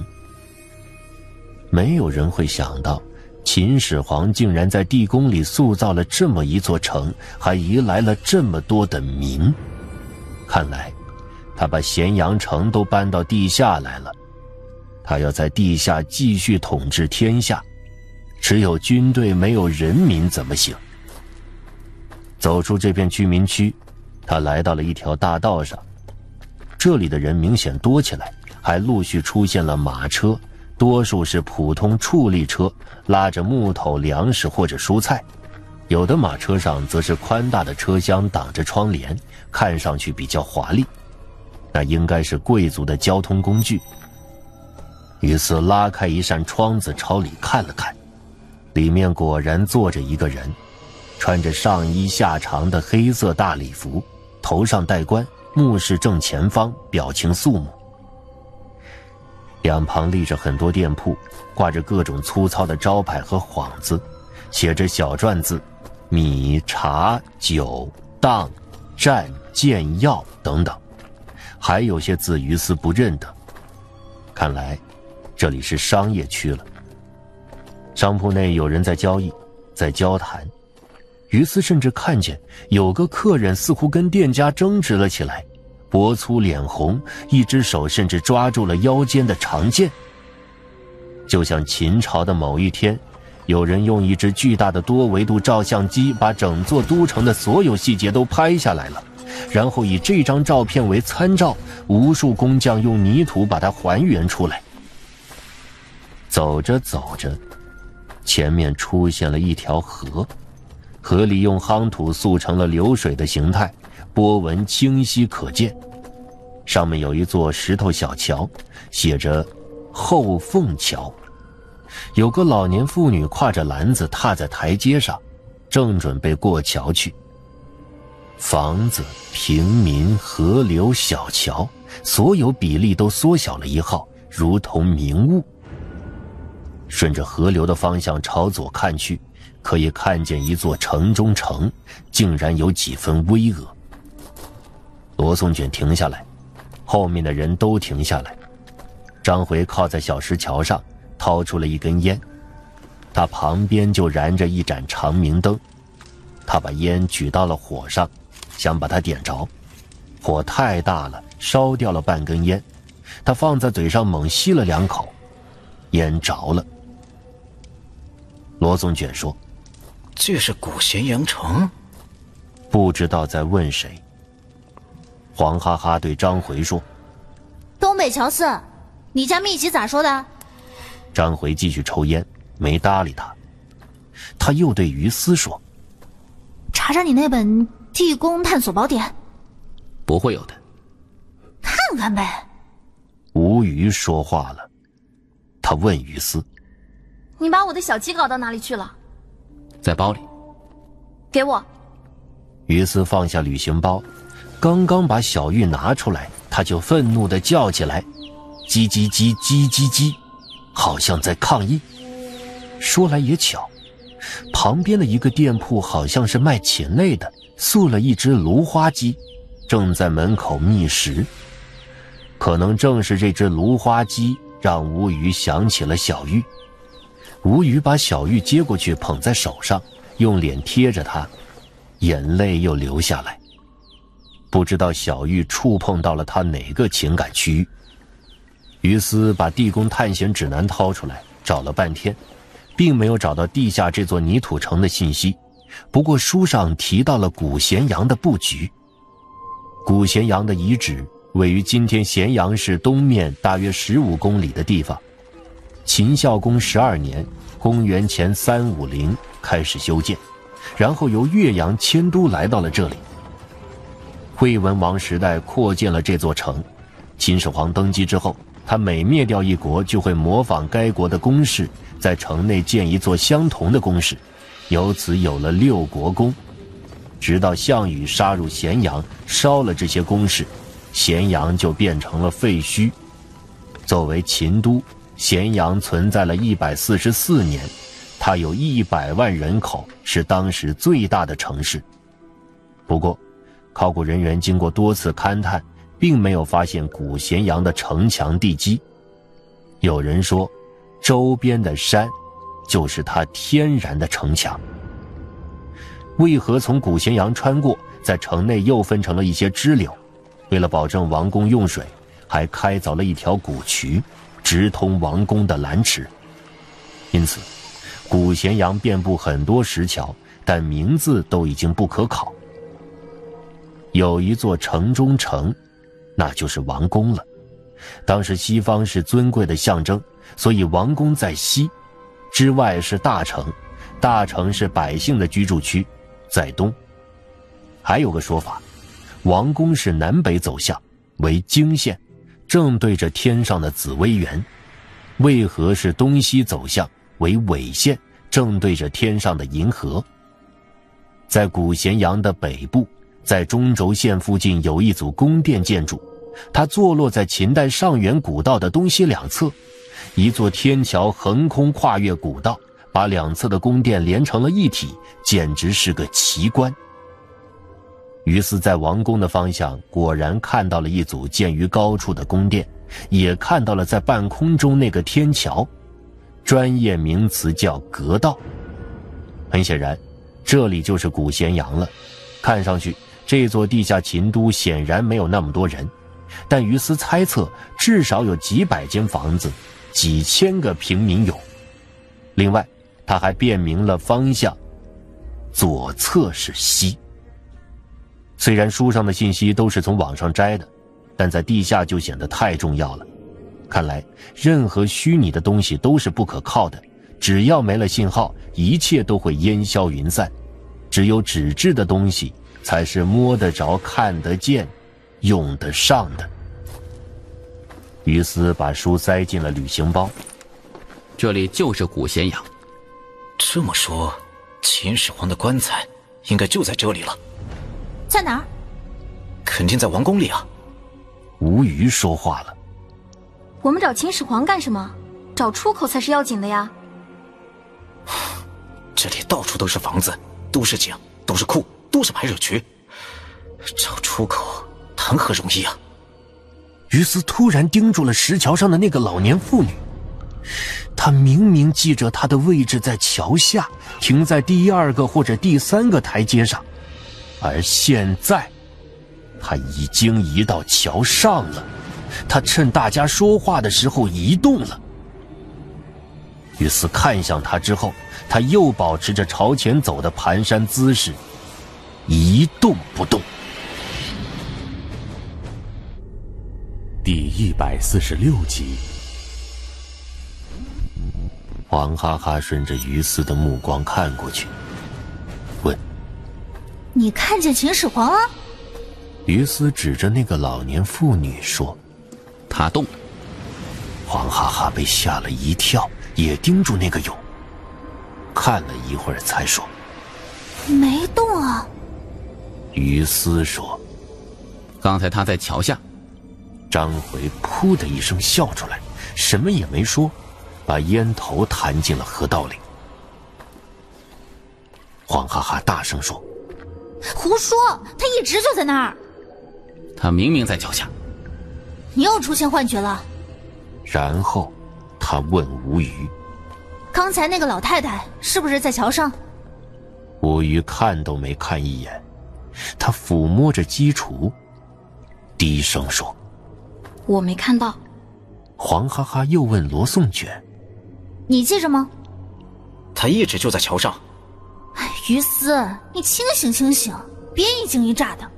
没有人会想到，秦始皇竟然在地宫里塑造了这么一座城，还移来了这么多的民。看来，他把咸阳城都搬到地下来了。他要在地下继续统治天下，只有军队没有人民怎么行？走出这片居民区，他来到了一条大道上。这里的人明显多起来，还陆续出现了马车，多数是普通畜力车，拉着木头、粮食或者蔬菜；有的马车上则是宽大的车厢挡着窗帘，看上去比较华丽。那应该是贵族的交通工具。于斯拉开一扇窗子朝里看了看，里面果然坐着一个人，穿着上衣下长的黑色大礼服，头上戴冠。目视正前方，表情肃穆。两旁立着很多店铺，挂着各种粗糙的招牌和幌子，写着小篆字：米、茶、酒、当、战、剑、药等等，还有些字于斯不认得。看来，这里是商业区了。商铺内有人在交易，在交谈。于斯甚至看见有个客人似乎跟店家争执了起来。脖粗脸红，一只手甚至抓住了腰间的长剑。就像秦朝的某一天，有人用一只巨大的多维度照相机把整座都城的所有细节都拍下来了，然后以这张照片为参照，无数工匠用泥土把它还原出来。走着走着，前面出现了一条河，河里用夯土塑成了流水的形态。波纹清晰可见，上面有一座石头小桥，写着“后凤桥”。有个老年妇女挎着篮子踏在台阶上，正准备过桥去。房子、平民、河流、小桥，所有比例都缩小了一号，如同明雾。顺着河流的方向朝左看去，可以看见一座城中城，竟然有几分巍峨。罗宋卷停下来，后面的人都停下来。张回靠在小石桥上。掏出了一根烟，他旁边就燃着一盏长明灯，他把烟举到了火上，想把它点着，火太大了，烧掉了半根烟，他放在嘴上猛吸了两口，烟着了。罗松卷说：“这是古咸阳城。”不知道在问谁。黄哈哈对张回说：“东北乔四，你家秘籍咋说的？”张回继续抽烟，没搭理他。他又对于思说：“查查你那本《地宫探索宝典》。”不会有的。看看呗。吴余说话了，他问于思：“你把我的小鸡搞到哪里去了？”在包里。给我。于思放下旅行包，刚刚把小玉拿出来，他就愤怒的叫起来：“叽叽叽叽叽叽！”好像在抗议。说来也巧，旁边的一个店铺好像是卖禽类的，塑了一只芦花鸡，正在门口觅食。可能正是这只芦花鸡让吴宇想起了小玉。吴宇把小玉接过去，捧在手上，用脸贴着它，眼泪又流下来。不知道小玉触碰到了他哪个情感区域。于斯把地宫探险指南掏出来，找了半天，并没有找到地下这座泥土城的信息。不过书上提到了古咸阳的布局。古咸阳的遗址位于今天咸阳市东面大约十五公里的地方。秦孝公十二年（公元前三五零）开始修建，然后由岳阳迁都来到了这里。惠文王时代扩建了这座城。秦始皇登基之后。他每灭掉一国，就会模仿该国的宫室，在城内建一座相同的宫室，由此有了六国宫。直到项羽杀入咸阳，烧了这些宫室，咸阳就变成了废墟。作为秦都，咸阳存在了一百四十四年，它有一百万人口，是当时最大的城市。不过，考古人员经过多次勘探。并没有发现古咸阳的城墙地基。有人说，周边的山就是它天然的城墙。为何从古咸阳穿过，在城内又分成了一些支流？为了保证王宫用水，还开凿了一条古渠，直通王宫的蓝池。因此，古咸阳遍布很多石桥，但名字都已经不可考。有一座城中城。那就是王宫了。当时西方是尊贵的象征，所以王宫在西，之外是大城，大城是百姓的居住区，在东。还有个说法，王宫是南北走向，为经线，正对着天上的紫薇园；为何是东西走向，为纬线，正对着天上的银河？在古咸阳的北部。在中轴线附近有一组宫殿建筑，它坐落在秦代上元古道的东西两侧，一座天桥横空跨越古道，把两侧的宫殿连成了一体，简直是个奇观。于是，在王宫的方向果然看到了一组建于高处的宫殿，也看到了在半空中那个天桥，专业名词叫阁道。很显然，这里就是古咸阳了，看上去。这座地下秦都显然没有那么多人，但于斯猜测至少有几百间房子，几千个平民有。另外，他还辨明了方向，左侧是西。虽然书上的信息都是从网上摘的，但在地下就显得太重要了。看来，任何虚拟的东西都是不可靠的，只要没了信号，一切都会烟消云散。只有纸质的东西。才是摸得着、看得见、用得上的。于斯把书塞进了旅行包。这里就是古咸阳。这么说，秦始皇的棺材应该就在这里了。在哪儿？肯定在王宫里啊。吴虞说话了。我们找秦始皇干什么？找出口才是要紧的呀。(sighs) 这里到处都是房子，都是井，都是库，都是排水渠，找出口谈何容易啊！于斯突然盯住了石桥上的那个老年妇女，他明明记着她的位置在桥下，停在第二个或者第三个台阶上，而现在，她已经移到桥上了。他趁大家说话的时候移动了。于斯看向他之后，他又保持着朝前走的蹒跚姿势，一动不动。第一百四十六集，黄哈哈顺着于斯的目光看过去，问：“你看见秦始皇了？”于斯指着那个老年妇女说。他动了，黄哈哈被吓了一跳，也盯住那个俑，看了一会儿才说：“没动啊。”于斯说：“刚才他在桥下。”张回噗的一声笑出来，什么也没说，把烟头弹进了河道里。黄哈哈大声说：“胡说！他一直就在那儿。他明明在桥下。”你又出现幻觉了。然后，他问吴虞：“刚才那个老太太是不是在桥上？”吴虞看都没看一眼，他抚摸着鸡雏，低声说：“我没看到。”黄哈哈又问罗宋卷：“你记着吗？”他一直就在桥上。哎，于斯，你清醒清醒，别一惊一乍的。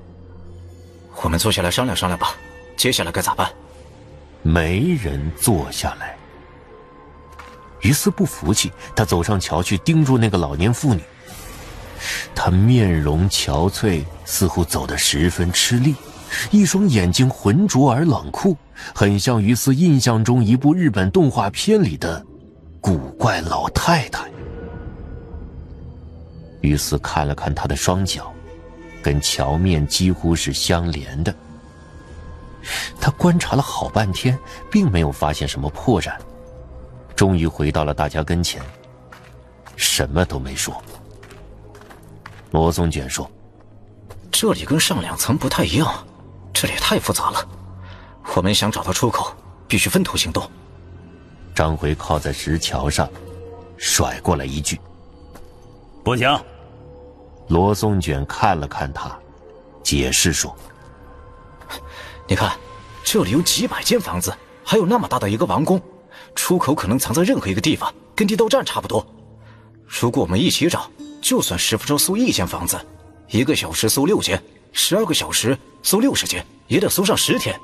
我们坐下来商量商量吧。接下来该咋办？没人坐下来。于斯不服气，他走上桥去盯住那个老年妇女。她面容憔悴，似乎走得十分吃力，一双眼睛浑浊而冷酷，很像于斯印象中一部日本动画片里的古怪老太太。于斯看了看她的双脚，跟桥面几乎是相连的。他观察了好半天，并没有发现什么破绽，终于回到了大家跟前，什么都没说。罗松卷说：“这里跟上两层不太一样，这里太复杂了。我们想找到出口，必须分头行动。”张回靠在石桥上，甩过来一句：“不行。”罗松卷看了看他，解释说。你看，这里有几百间房子，还有那么大的一个王宫，出口可能藏在任何一个地方，跟地道战差不多。如果我们一起找，就算十分钟搜一间房子，一个小时搜六间，十二个小时搜六十间，也得搜上十天。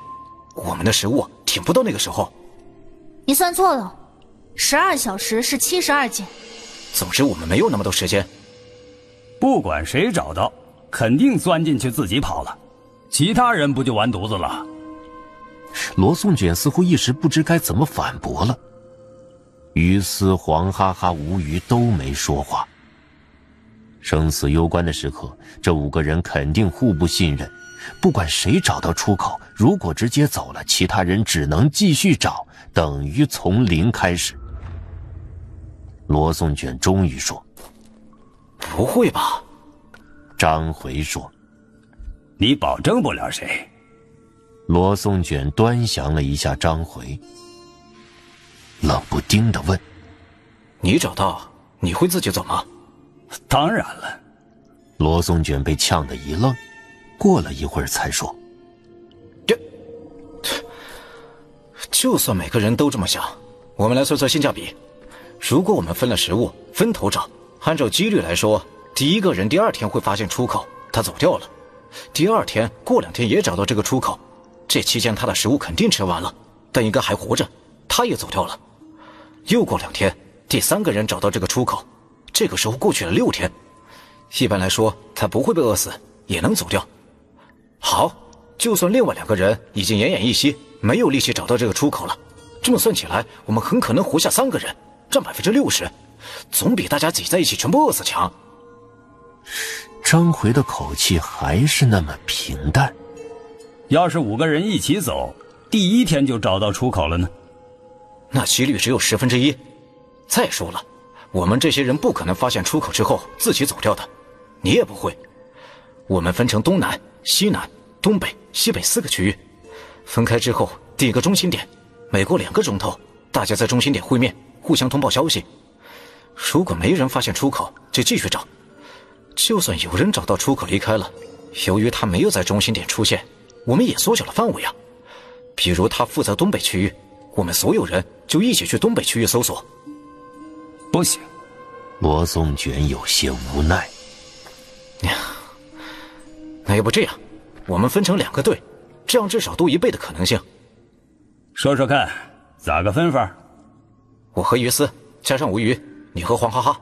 我们的食物挺不到那个时候。你算错了，十二小时是七十二间。总之，我们没有那么多时间。不管谁找到，肯定钻进去自己跑了。其他人不就完犊子了？罗宋卷似乎一时不知该怎么反驳了。于思、黄哈哈、吴虞都没说话。生死攸关的时刻，这五个人肯定互不信任。不管谁找到出口，如果直接走了，其他人只能继续找，等于从零开始。罗宋卷终于说：“不会吧？”张回说。你保证不了谁？罗宋卷端详了一下张回，冷不丁的问：“你找到你会自己走吗？”“ (laughs) 当然了。”罗松卷被呛得一愣，过了一会儿才说：“这……就算每个人都这么想，我们来算算性价比。如果我们分了食物，分头找，按照几率来说，第一个人第二天会发现出口，他走掉了。”第二天过两天也找到这个出口，这期间他的食物肯定吃完了，但应该还活着，他也走掉了。又过两天，第三个人找到这个出口，这个时候过去了六天，一般来说他不会被饿死，也能走掉。好，就算另外两个人已经奄奄一息，没有力气找到这个出口了。这么算起来，我们很可能活下三个人，占百分之六十，总比大家挤在一起全部饿死强。张回的口气还是那么平淡。要是五个人一起走，第一天就找到出口了呢？那几率只有十分之一。再说了，我们这些人不可能发现出口之后自己走掉的，你也不会。我们分成东南、西南、东北、西北四个区域，分开之后定一个中心点，每过两个钟头，大家在中心点会面，互相通报消息。如果没人发现出口，就继续找。就算有人找到出口离开了，由于他没有在中心点出现。我们也缩小了范围啊，比如他负责东北区域，我们所有人就一起去东北区域搜索。不行，罗宋卷有些无奈。那要不这样，我们分成两个队，这样至少多一倍的可能性。说说看，咋个分法？我和于思加上吴瑜，你和黄哈哈。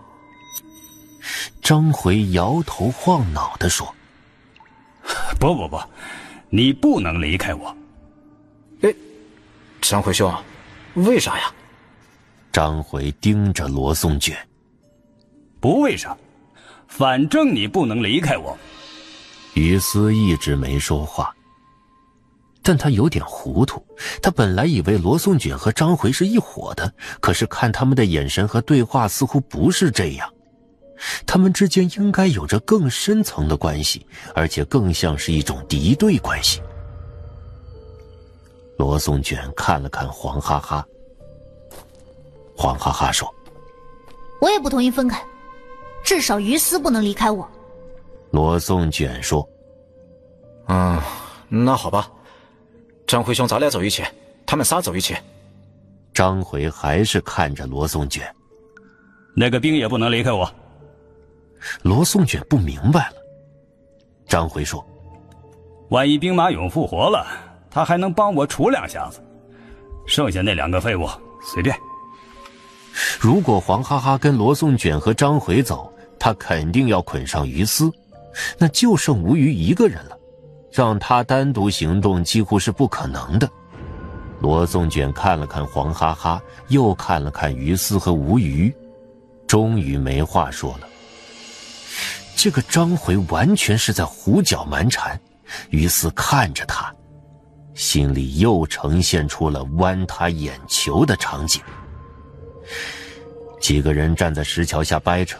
张回摇头晃脑的说：“不不不。”你不能离开我，哎，张回兄，为啥呀？张回盯着罗宋卷，不为啥，反正你不能离开我。于斯一直没说话，但他有点糊涂。他本来以为罗宋卷和张回是一伙的，可是看他们的眼神和对话，似乎不是这样。他们之间应该有着更深层的关系，而且更像是一种敌对关系。罗宋卷看了看黄哈哈，黄哈哈说：“我也不同意分开，至少于斯不能离开我。”罗宋卷说：“嗯，那好吧，张辉兄，咱俩走一起，他们仨走一起。”张回还是看着罗宋卷，那个兵也不能离开我。罗宋卷不明白了。张回说：“万一兵马俑复活了，他还能帮我杵两下子。剩下那两个废物随便。如果黄哈哈跟罗宋卷和张回走，他肯定要捆上于斯，那就剩吴虞一个人了，让他单独行动几乎是不可能的。”罗宋卷看了看黄哈哈，又看了看于斯和吴虞，终于没话说了。这个张回完全是在胡搅蛮缠，于斯看着他，心里又呈现出了剜他眼球的场景。几个人站在石桥下掰扯，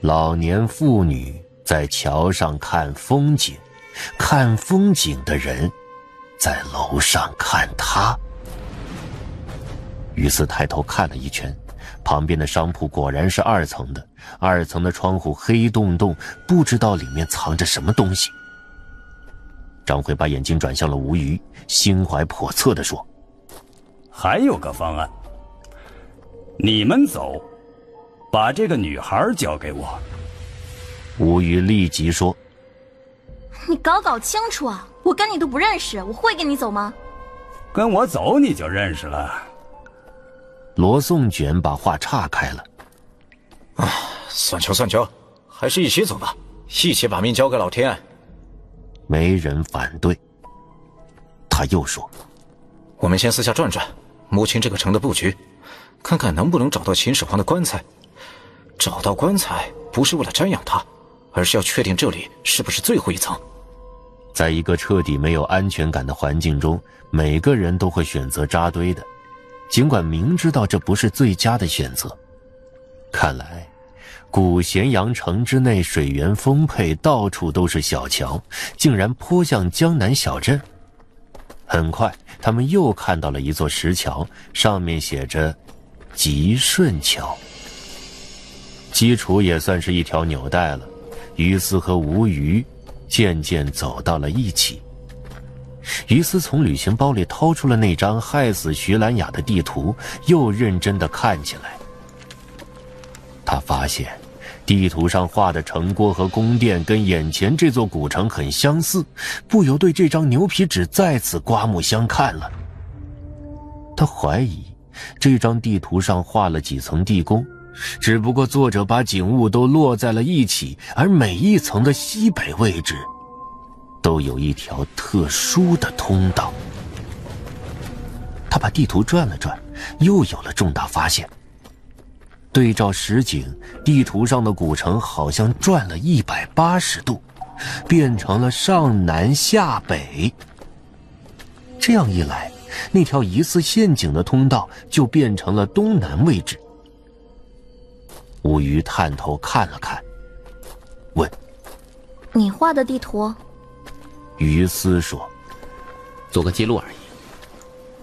老年妇女在桥上看风景，看风景的人在楼上看他。于斯抬头看了一圈。旁边的商铺果然是二层的，二层的窗户黑洞洞，不知道里面藏着什么东西。张辉把眼睛转向了吴瑜，心怀叵测地说：“还有个方案，你们走，把这个女孩交给我。”吴宇立即说：“你搞搞清楚啊！我跟你都不认识，我会跟你走吗？跟我走你就认识了。”罗宋卷把话岔开了，啊，算球算球，还是一起走吧，一起把命交给老天。没人反对。他又说：“我们先私下转转，摸清这个城的布局，看看能不能找到秦始皇的棺材。找到棺材不是为了瞻仰他，而是要确定这里是不是最后一层。在一个彻底没有安全感的环境中，每个人都会选择扎堆的。”尽管明知道这不是最佳的选择，看来古咸阳城之内水源丰沛，到处都是小桥，竟然坡向江南小镇。很快，他们又看到了一座石桥，上面写着“吉顺桥”。基础也算是一条纽带了，于斯和吴虞渐渐走到了一起。于斯从旅行包里掏出了那张害死徐兰雅的地图，又认真的看起来。他发现，地图上画的城郭和宫殿跟眼前这座古城很相似，不由对这张牛皮纸再次刮目相看了。他怀疑，这张地图上画了几层地宫，只不过作者把景物都落在了一起，而每一层的西北位置。都有一条特殊的通道。他把地图转了转，又有了重大发现。对照实景，地图上的古城好像转了一百八十度，变成了上南下北。这样一来，那条疑似陷阱的通道就变成了东南位置。吴鱼探头看了看，问：“你画的地图？”于思说：“做个记录而已。”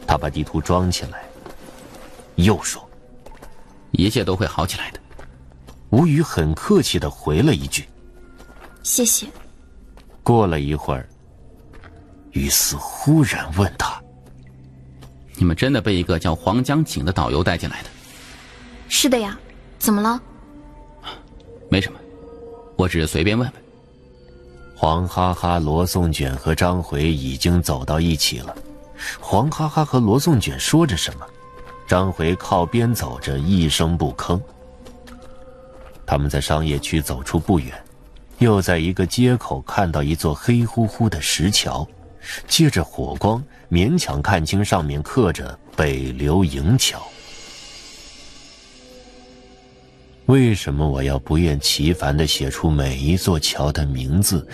他把地图装起来，又说。一切都会好起来的。吴宇很客气的回了一句：“谢谢。”过了一会儿，于斯忽然问他：“你们真的被一个叫黄江景的导游带进来的？”“是的呀，怎么了？”“没什么，我只是随便问问。”黄哈哈、罗宋卷和张回已经走到一起了。黄哈哈和罗宋卷说着什么。张回靠边走着，一声不吭。他们在商业区走出不远，又在一个街口看到一座黑乎乎的石桥，借着火光，勉强看清上面刻着“北流营桥”。为什么我要不厌其烦的写出每一座桥的名字？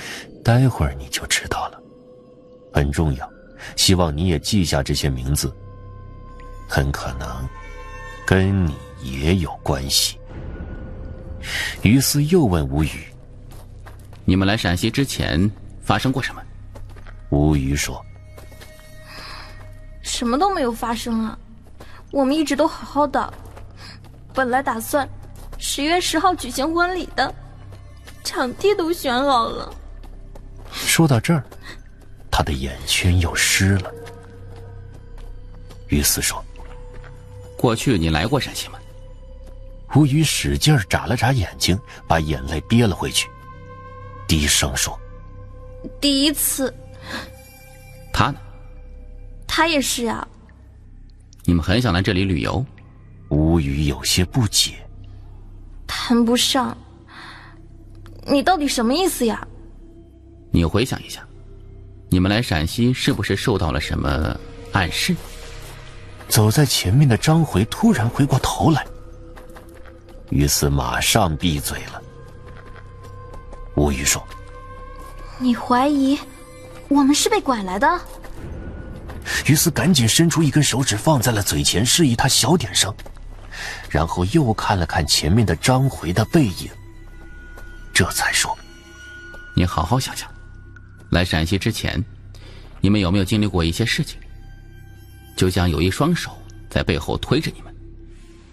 待会儿你就知道了，很重要。希望你也记下这些名字。很可能，跟你也有关系。于斯又问吴宇：“你们来陕西之前发生过什么？”吴宇说：“什么都没有发生啊，我们一直都好好的。本来打算十月十号举行婚礼的，场地都选好了。”说到这儿，他的眼圈又湿了。于斯说。过去你来过陕西吗？吴宇使劲眨了眨眼睛，把眼泪憋了回去，低声说：“第一次。”他呢？他也是啊。你们很想来这里旅游？吴宇有些不解。谈不上。你到底什么意思呀？你回想一下，你们来陕西是不是受到了什么暗示？走在前面的张回突然回过头来，于四马上闭嘴了。吴语说：“你怀疑我们是被拐来的？”于斯赶紧伸出一根手指放在了嘴前，示意他小点声，然后又看了看前面的张回的背影，这才说：“你好好想想，来陕西之前，你们有没有经历过一些事情？”就像有一双手在背后推着你们。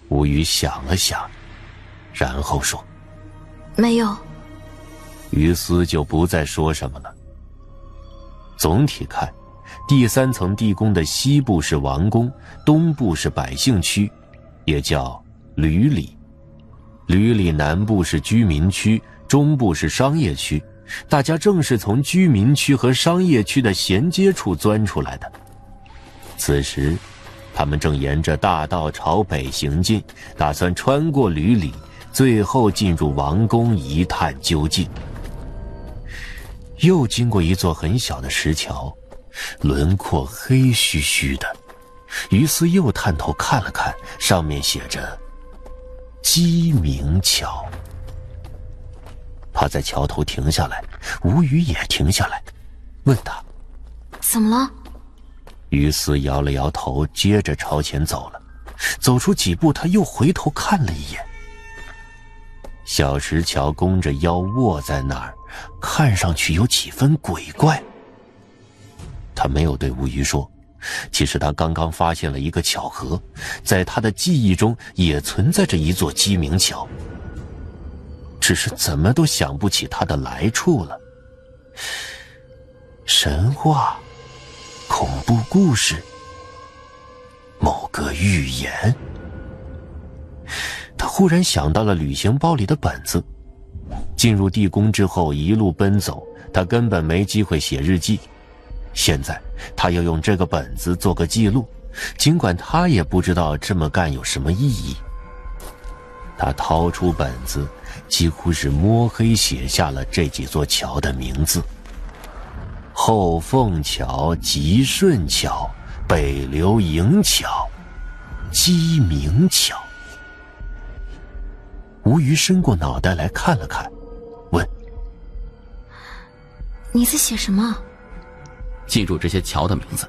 吴宇想了想，然后说：“没有。”于斯就不再说什么了。总体看，第三层地宫的西部是王宫，东部是百姓区，也叫闾里；闾里南部是居民区，中部是商业区。大家正是从居民区和商业区的衔接处钻出来的。此时，他们正沿着大道朝北行进，打算穿过闾里，最后进入王宫一探究竟。又经过一座很小的石桥，轮廓黑黢黢的。于斯又探头看了看，上面写着“鸡鸣桥”。他在桥头停下来，吴宇也停下来，问他：“怎么了？”于斯摇了摇头，接着朝前走了。走出几步，他又回头看了一眼。小石桥弓着腰卧在那儿，看上去有几分鬼怪。他没有对吴瑜说，其实他刚刚发现了一个巧合，在他的记忆中也存在着一座鸡鸣桥，只是怎么都想不起它的来处了。神话。恐怖故事，某个预言。他忽然想到了旅行包里的本子。进入地宫之后，一路奔走，他根本没机会写日记。现在他要用这个本子做个记录，尽管他也不知道这么干有什么意义。他掏出本子，几乎是摸黑写下了这几座桥的名字。后凤桥、吉顺桥、北流营桥，鸡鸣桥。吴瑜伸过脑袋来看了看，问：“你在写什么？”记住这些桥的名字。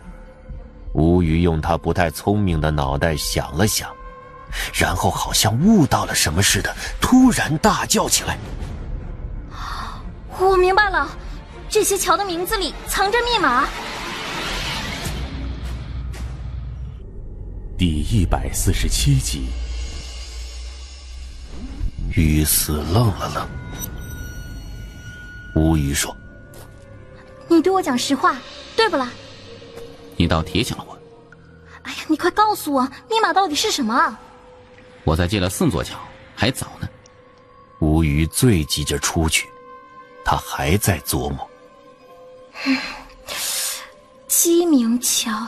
吴瑜用他不太聪明的脑袋想了想，然后好像悟到了什么似的，突然大叫起来：“我明白了，这些桥的名字里藏着密码。”第一百四十七集。于斯愣了愣，吴瑜说：“你对我讲实话，对不啦？”你倒提醒了我。哎呀，你快告诉我，密码到底是什么？我才进了四座桥，还早呢。吴虞最急着出去，他还在琢磨。鸡鸣桥，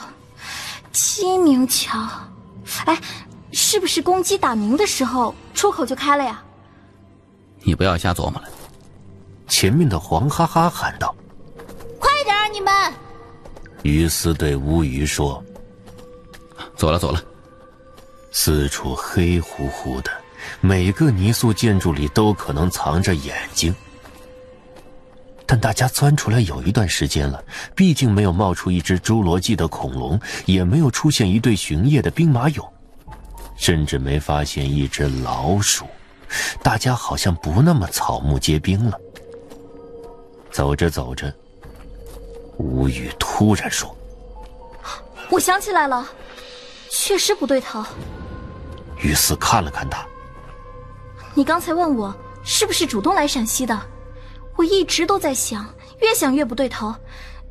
鸡鸣桥，哎，是不是公鸡打鸣的时候出口就开了呀？你不要瞎琢磨了。前面的黄哈哈喊道：“快点儿，你们！”于斯对乌鱼说：“走了，走了。”四处黑乎乎的，每个泥塑建筑里都可能藏着眼睛。但大家钻出来有一段时间了，毕竟没有冒出一只侏罗纪的恐龙，也没有出现一对巡夜的兵马俑，甚至没发现一只老鼠。大家好像不那么草木皆兵了。走着走着。吴宇突然说：“我想起来了，确实不对头。”于斯看了看他：“你刚才问我是不是主动来陕西的，我一直都在想，越想越不对头。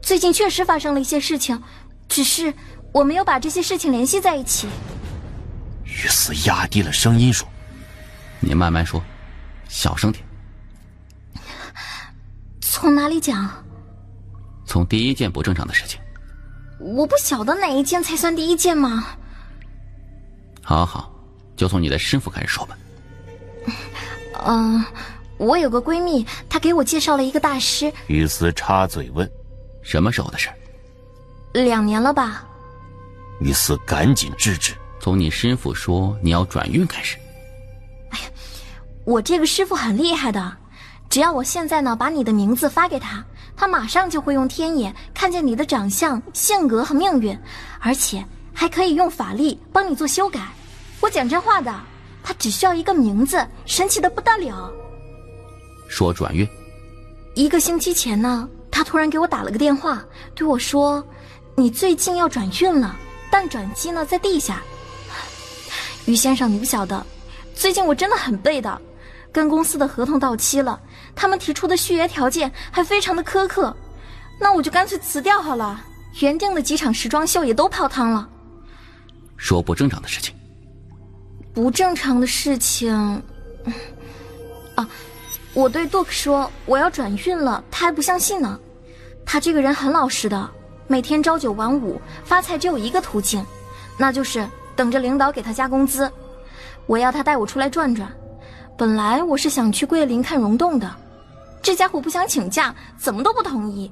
最近确实发生了一些事情，只是我没有把这些事情联系在一起。”于斯压低了声音说：“你慢慢说，小声点。从哪里讲？”从第一件不正常的事情，我不晓得哪一件才算第一件吗？好好，就从你的师傅开始说吧。嗯，我有个闺蜜，她给我介绍了一个大师。于斯插嘴问：“什么时候的事？”两年了吧。于斯赶紧制止：“从你师傅说你要转运开始。”哎呀，我这个师傅很厉害的，只要我现在呢把你的名字发给他。他马上就会用天眼看见你的长相、性格和命运，而且还可以用法力帮你做修改。我讲真话的，他只需要一个名字，神奇的不得了。说转运。一个星期前呢，他突然给我打了个电话，对我说：“你最近要转运了，但转机呢在地下。”于先生，你不晓得，最近我真的很背的，跟公司的合同到期了。他们提出的续约条件还非常的苛刻，那我就干脆辞掉好了。原定的几场时装秀也都泡汤了。说不正常的事情。不正常的事情，啊，我对杜克说我要转运了，他还不相信呢。他这个人很老实的，每天朝九晚五，发财只有一个途径，那就是等着领导给他加工资。我要他带我出来转转。本来我是想去桂林看溶洞的。这家伙不想请假，怎么都不同意。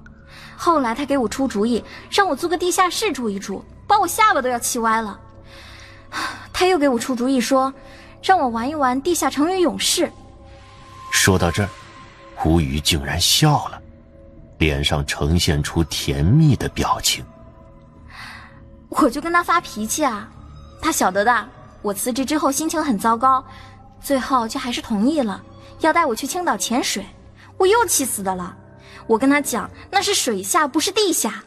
后来他给我出主意，让我租个地下室住一住，把我下巴都要气歪了。(sighs) 他又给我出主意说，让我玩一玩地下成语勇士。说到这儿，胡宇竟然笑了，脸上呈现出甜蜜的表情。我就跟他发脾气啊，他晓得的。我辞职之后心情很糟糕，最后却还是同意了，要带我去青岛潜水。我又气死的了，我跟他讲那是水下，不是地下。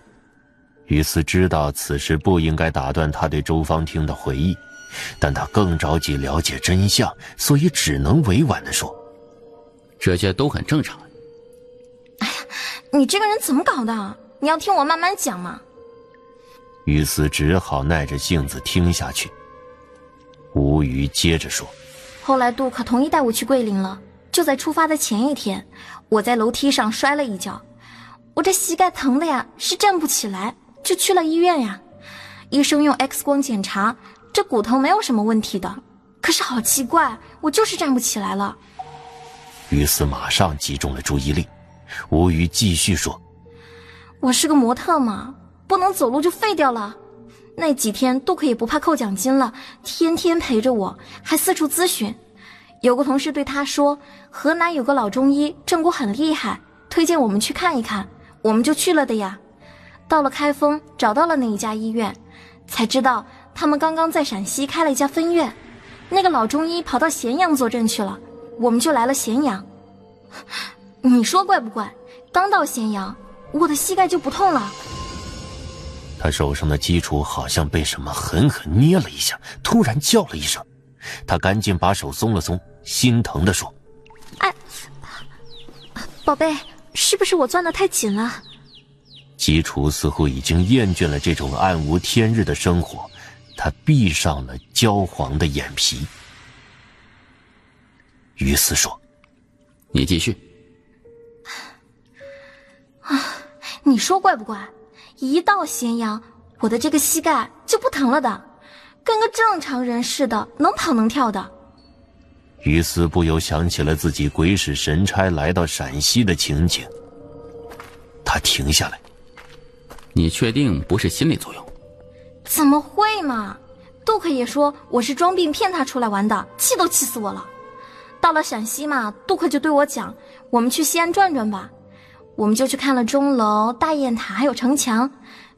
于斯知道此时不应该打断他对周芳听的回忆，但他更着急了解真相，所以只能委婉的说：“这些都很正常。”哎呀，你这个人怎么搞的？你要听我慢慢讲嘛。于斯只好耐着性子听下去。吴瑜接着说：“后来杜可同意带我去桂林了。”就在出发的前一天，我在楼梯上摔了一跤，我这膝盖疼的呀，是站不起来，就去了医院呀。医生用 X 光检查，这骨头没有什么问题的。可是好奇怪，我就是站不起来了。于斯马上集中了注意力，吴瑜继续说：“我是个模特嘛，不能走路就废掉了。那几天杜克也不怕扣奖金了，天天陪着我，还四处咨询。有个同事对他说，河南有个老中医正骨很厉害，推荐我们去看一看，我们就去了的呀。到了开封，找到了那一家医院，才知道他们刚刚在陕西开了一家分院。那个老中医跑到咸阳坐镇去了，我们就来了咸阳。你说怪不怪？刚到咸阳，我的膝盖就不痛了。他手上的基础好像被什么狠狠捏了一下，突然叫了一声。他赶紧把手松了松，心疼的说：“哎，宝贝，是不是我攥的太紧了？”基楚似乎已经厌倦了这种暗无天日的生活，他闭上了焦黄的眼皮。于斯说：“你继续。”啊，你说怪不怪？一到咸阳，我的这个膝盖就不疼了的，跟个正常人似的，能跑能跳的。于斯不由想起了自己鬼使神差来到陕西的情景，他停下来。你确定不是心理作用？怎么会嘛？杜克也说我是装病骗他出来玩的，气都气死我了。到了陕西嘛，杜克就对我讲：“我们去西安转转吧。”我们就去看了钟楼、大雁塔，还有城墙，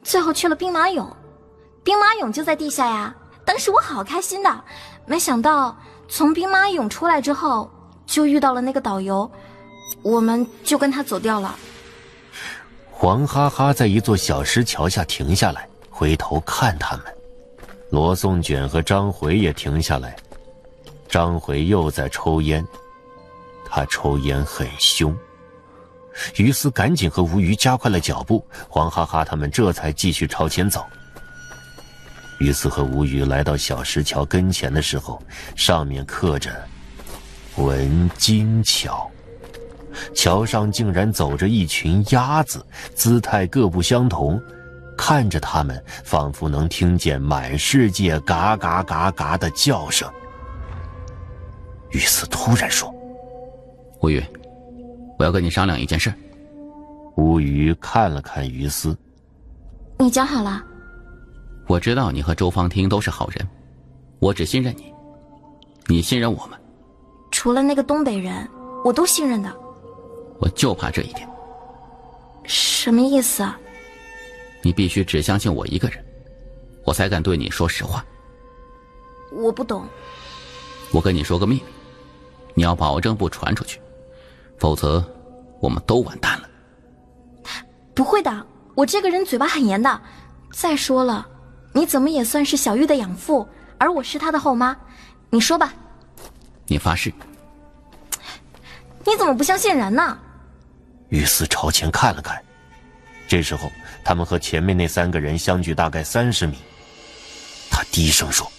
最后去了兵马俑。兵马俑就在地下呀！当时我好开心的，没想到从兵马俑出来之后，就遇到了那个导游，我们就跟他走掉了。黄哈哈在一座小石桥下停下来，回头看他们。罗宋卷和张回也停下来。张回又在抽烟，他抽烟很凶。于斯赶紧和吴虞加快了脚步，黄哈哈他们这才继续朝前走。于斯和吴宇来到小石桥跟前的时候，上面刻着“文金桥”，桥上竟然走着一群鸭子，姿态各不相同，看着他们，仿佛能听见满世界嘎嘎嘎嘎的叫声。于斯突然说：“吴宇。”我要跟你商量一件事。吴宇看了看于思，你讲好了。我知道你和周芳听都是好人，我只信任你，你信任我们。除了那个东北人，我都信任的。我就怕这一点。什么意思？你必须只相信我一个人，我才敢对你说实话。我不懂。我跟你说个秘密，你要保证不传出去。否则，我们都完蛋了。不会的，我这个人嘴巴很严的。再说了，你怎么也算是小玉的养父，而我是她的后妈。你说吧。你发誓。你怎么不相信人呢？于斯朝前看了看，这时候他们和前面那三个人相距大概三十米。他低声说：“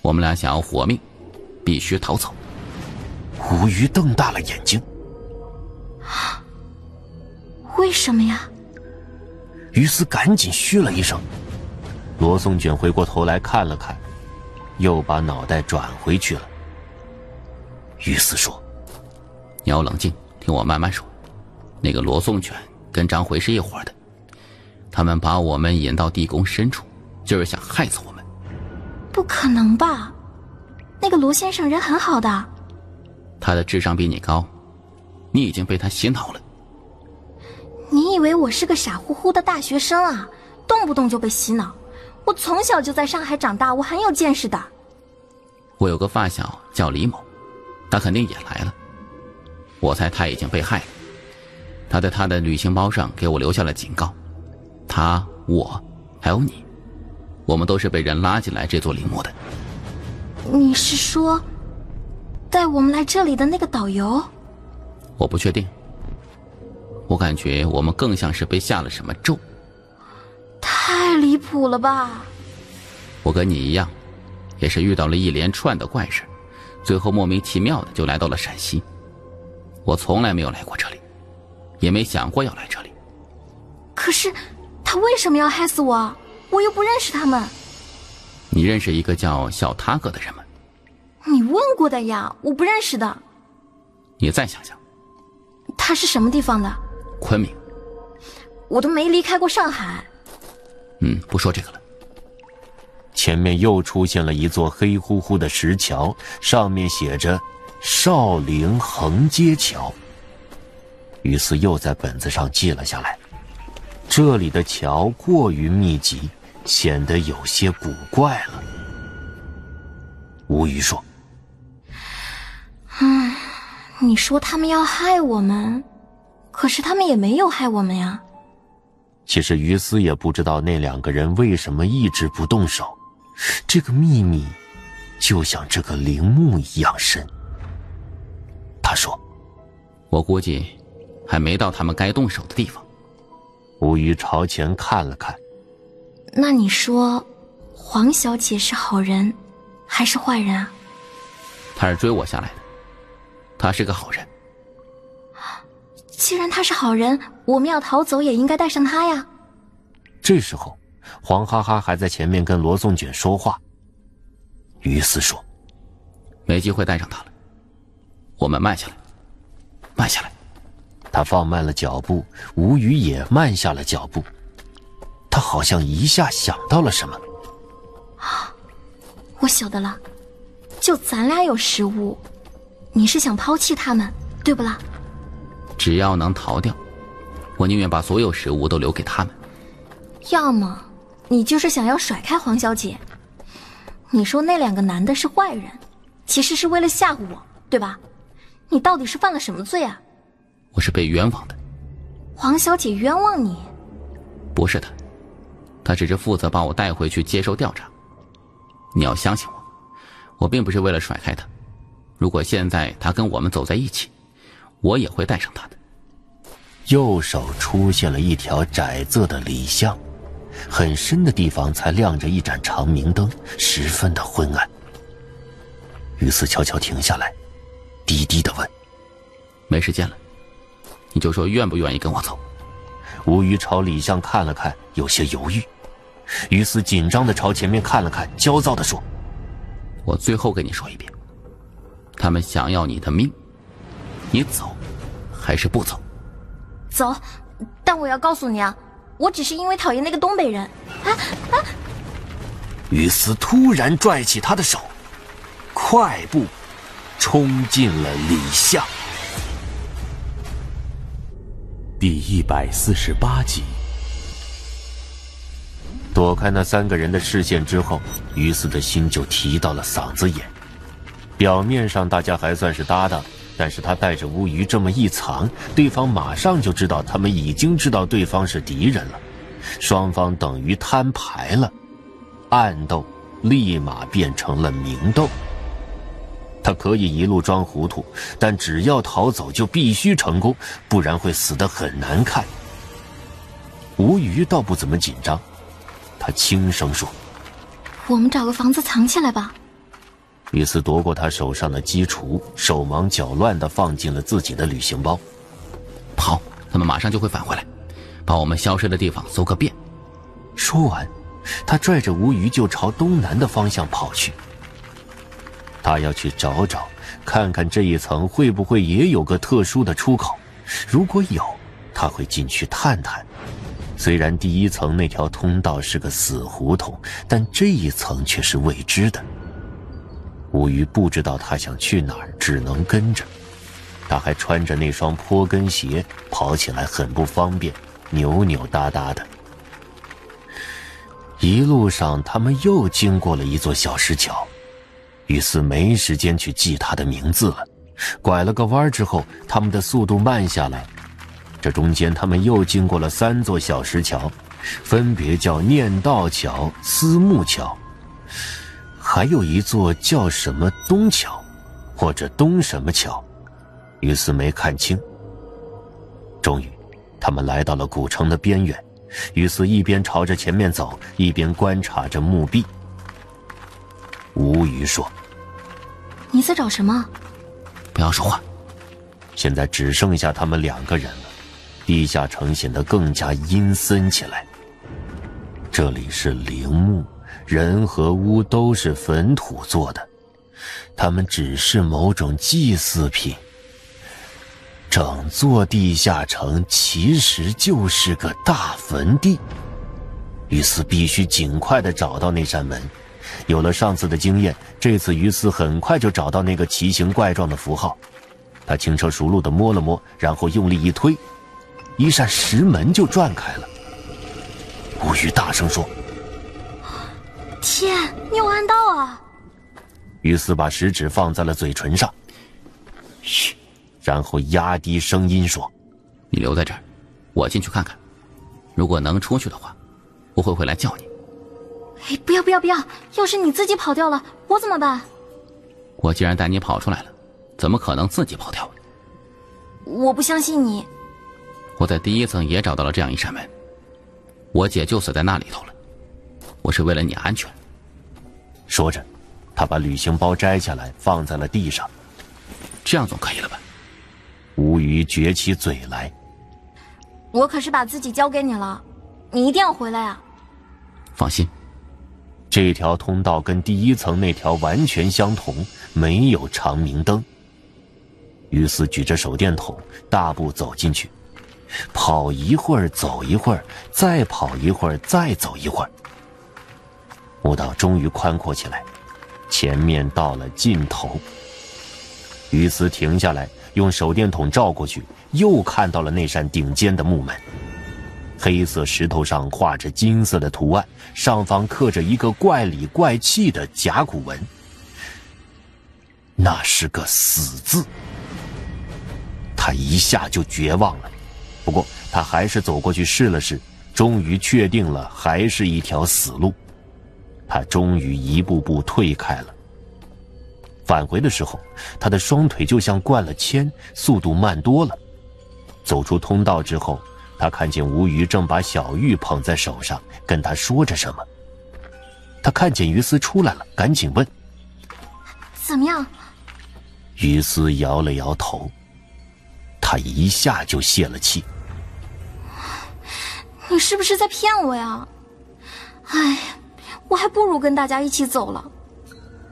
我们俩想要活命，必须逃走。”吴瑜瞪大了眼睛。为什么呀？于斯赶紧嘘了一声。罗宋卷回过头来看了看，又把脑袋转回去了。于斯说：“你要冷静，听我慢慢说。那个罗宋卷跟张回是一伙的，他们把我们引到地宫深处，就是想害死我们。不可能吧？那个罗先生人很好的。他的智商比你高，你已经被他洗脑了。你以为我是个傻乎乎的大学生啊？动不动就被洗脑？我从小就在上海长大，我很有见识的。我有个发小叫李某，他肯定也来了。我猜他已经被害了。他在他的旅行包上给我留下了警告。他、我，还有你，我们都是被人拉进来这座陵墓的。你是说，带我们来这里的那个导游？我不确定。我感觉我们更像是被下了什么咒。太离谱了吧！我跟你一样，也是遇到了一连串的怪事，最后莫名其妙的就来到了陕西。我从来没有来过这里，也没想过要来这里。可是，他为什么要害死我？我又不认识他们。你认识一个叫小他哥的人吗？你问过的呀，我不认识的。你再想想，他是什么地方的？昆明，我都没离开过上海。嗯，不说这个了。前面又出现了一座黑乎乎的石桥，上面写着“少陵横街桥”。于是又在本子上记了下来。这里的桥过于密集，显得有些古怪了。吴虞说：“唉，你说他们要害我们，可是他们也没有害我们呀。”其实于斯也不知道那两个人为什么一直不动手，这个秘密就像这个陵墓一样深。他说：“我估计还没到他们该动手的地方。”吴虞朝前看了看，那你说，黄小姐是好人，还是坏人啊？她是追我下来的，她是个好人。既然他是好人，我们要逃走也应该带上他呀。这时候，黄哈哈还在前面跟罗宋卷说话。于斯说：“没机会带上他了，我们慢下来，慢下来。”他放慢了脚步，吴宇也慢下了脚步。他好像一下想到了什么。啊，我晓得了，就咱俩有食物，你是想抛弃他们，对不啦？只要能逃掉，我宁愿把所有食物都留给他们。要么，你就是想要甩开黄小姐。你说那两个男的是坏人，其实是为了吓唬我，对吧？你到底是犯了什么罪啊？我是被冤枉的，黄小姐冤枉你？不是的，她只是负责把我带回去接受调查。你要相信我，我并不是为了甩开她。如果现在她跟我们走在一起，我也会带上他的。右手出现了一条窄仄的里巷，很深的地方才亮着一盏长明灯，十分的昏暗。于四悄悄停下来，低低的问：“没时间了。”你就说愿不愿意跟我走？吴虞朝李相看了看，有些犹豫。于四紧张的朝前面看了看，焦躁的说：“我最后跟你说一遍，他们想要你的命，你走还是不走？”走，但我要告诉你啊，我只是因为讨厌那个东北人。啊啊！于斯突然拽起他的手，快步冲进了李巷。第一百四十八集，躲开那三个人的视线之后，于斯的心就提到了嗓子眼。表面上大家还算是搭档，但是他带着乌鱼这么一藏，对方马上就知道他们已经知道对方是敌人了，双方等于摊牌了，暗斗立马变成了明斗。他可以一路装糊涂，但只要逃走就必须成功，不然会死得很难看。吴瑜倒不怎么紧张，他轻声说：“我们找个房子藏起来吧。”于斯夺过他手上的鸡雏，手忙脚乱地放进了自己的旅行包。跑，他们马上就会返回来，把我们消失的地方搜个遍。说完，他拽着吴瑜就朝东南的方向跑去。他要去找找，看看这一层会不会也有个特殊的出口。如果有，他会进去探探。虽然第一层那条通道是个死胡同，但这一层却是未知的。吴瑜不知道他想去哪儿，只能跟着。他还穿着那双坡跟鞋，跑起来很不方便，扭扭哒哒的。一路上，他们又经过了一座小石桥。于是没时间去记他的名字了。拐了个弯之后，他们的速度慢下来。这中间，他们又经过了三座小石桥，分别叫念道桥、思木桥，还有一座叫什么东桥，或者东什么桥。于是没看清。终于，他们来到了古城的边缘。于是，一边朝着前面走，一边观察着墓壁。吴虞说：“你在找什么？不要说话。现在只剩下他们两个人了，地下城显得更加阴森起来。这里是陵墓，人和屋都是坟土做的，他们只是某种祭祀品。整座地下城其实就是个大坟地。于斯必须尽快的找到那扇门。”有了上次的经验，这次于斯很快就找到那个奇形怪状的符号。他轻车熟路的摸了摸，然后用力一推，一扇石门就转开了。吴语大声说：“天，你有暗道啊！”于四把食指放在了嘴唇上，嘘，然后压低声音说：“你留在这儿，我进去看看。如果能出去的话，我会回来叫你。”哎，不要不要不要！要是你自己跑掉了，我怎么办？我既然带你跑出来了，怎么可能自己跑掉？我不相信你。我在第一层也找到了这样一扇门，我姐就死在那里头了。我是为了你安全。说着，他把旅行包摘下来放在了地上。这样总可以了吧？吴瑜撅起嘴来。我可是把自己交给你了，你一定要回来啊！放心。这条通道跟第一层那条完全相同，没有长明灯。于斯举着手电筒，大步走进去，跑一会儿，走一会儿，再跑一会儿，再走一会儿。墓道终于宽阔起来，前面到了尽头。于斯停下来，用手电筒照过去，又看到了那扇顶尖的木门。黑色石头上画着金色的图案，上方刻着一个怪里怪气的甲骨文。那是个“死”字。他一下就绝望了，不过他还是走过去试了试，终于确定了，还是一条死路。他终于一步步退开了。返回的时候，他的双腿就像灌了铅，速度慢多了。走出通道之后。他看见吴瑜正把小玉捧在手上，跟他说着什么。他看见于斯出来了，赶紧问：“怎么样？”于斯摇了摇头，他一下就泄了气：“你是不是在骗我呀？哎，我还不如跟大家一起走了。”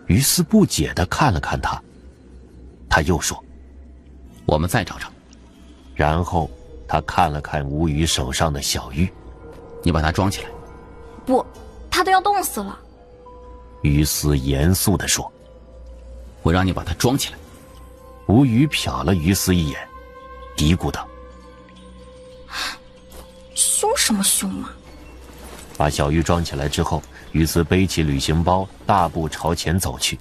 于斯不解的看了看他，他又说：“我们再找找。”然后。他看了看吴宇手上的小玉，你把它装起来。不，他都要冻死了。于斯严肃的说：“我让你把它装起来。”吴宇瞟了于斯一眼，嘀咕道：“凶什么凶嘛！”把小玉装起来之后，于斯背起旅行包，大步朝前走去。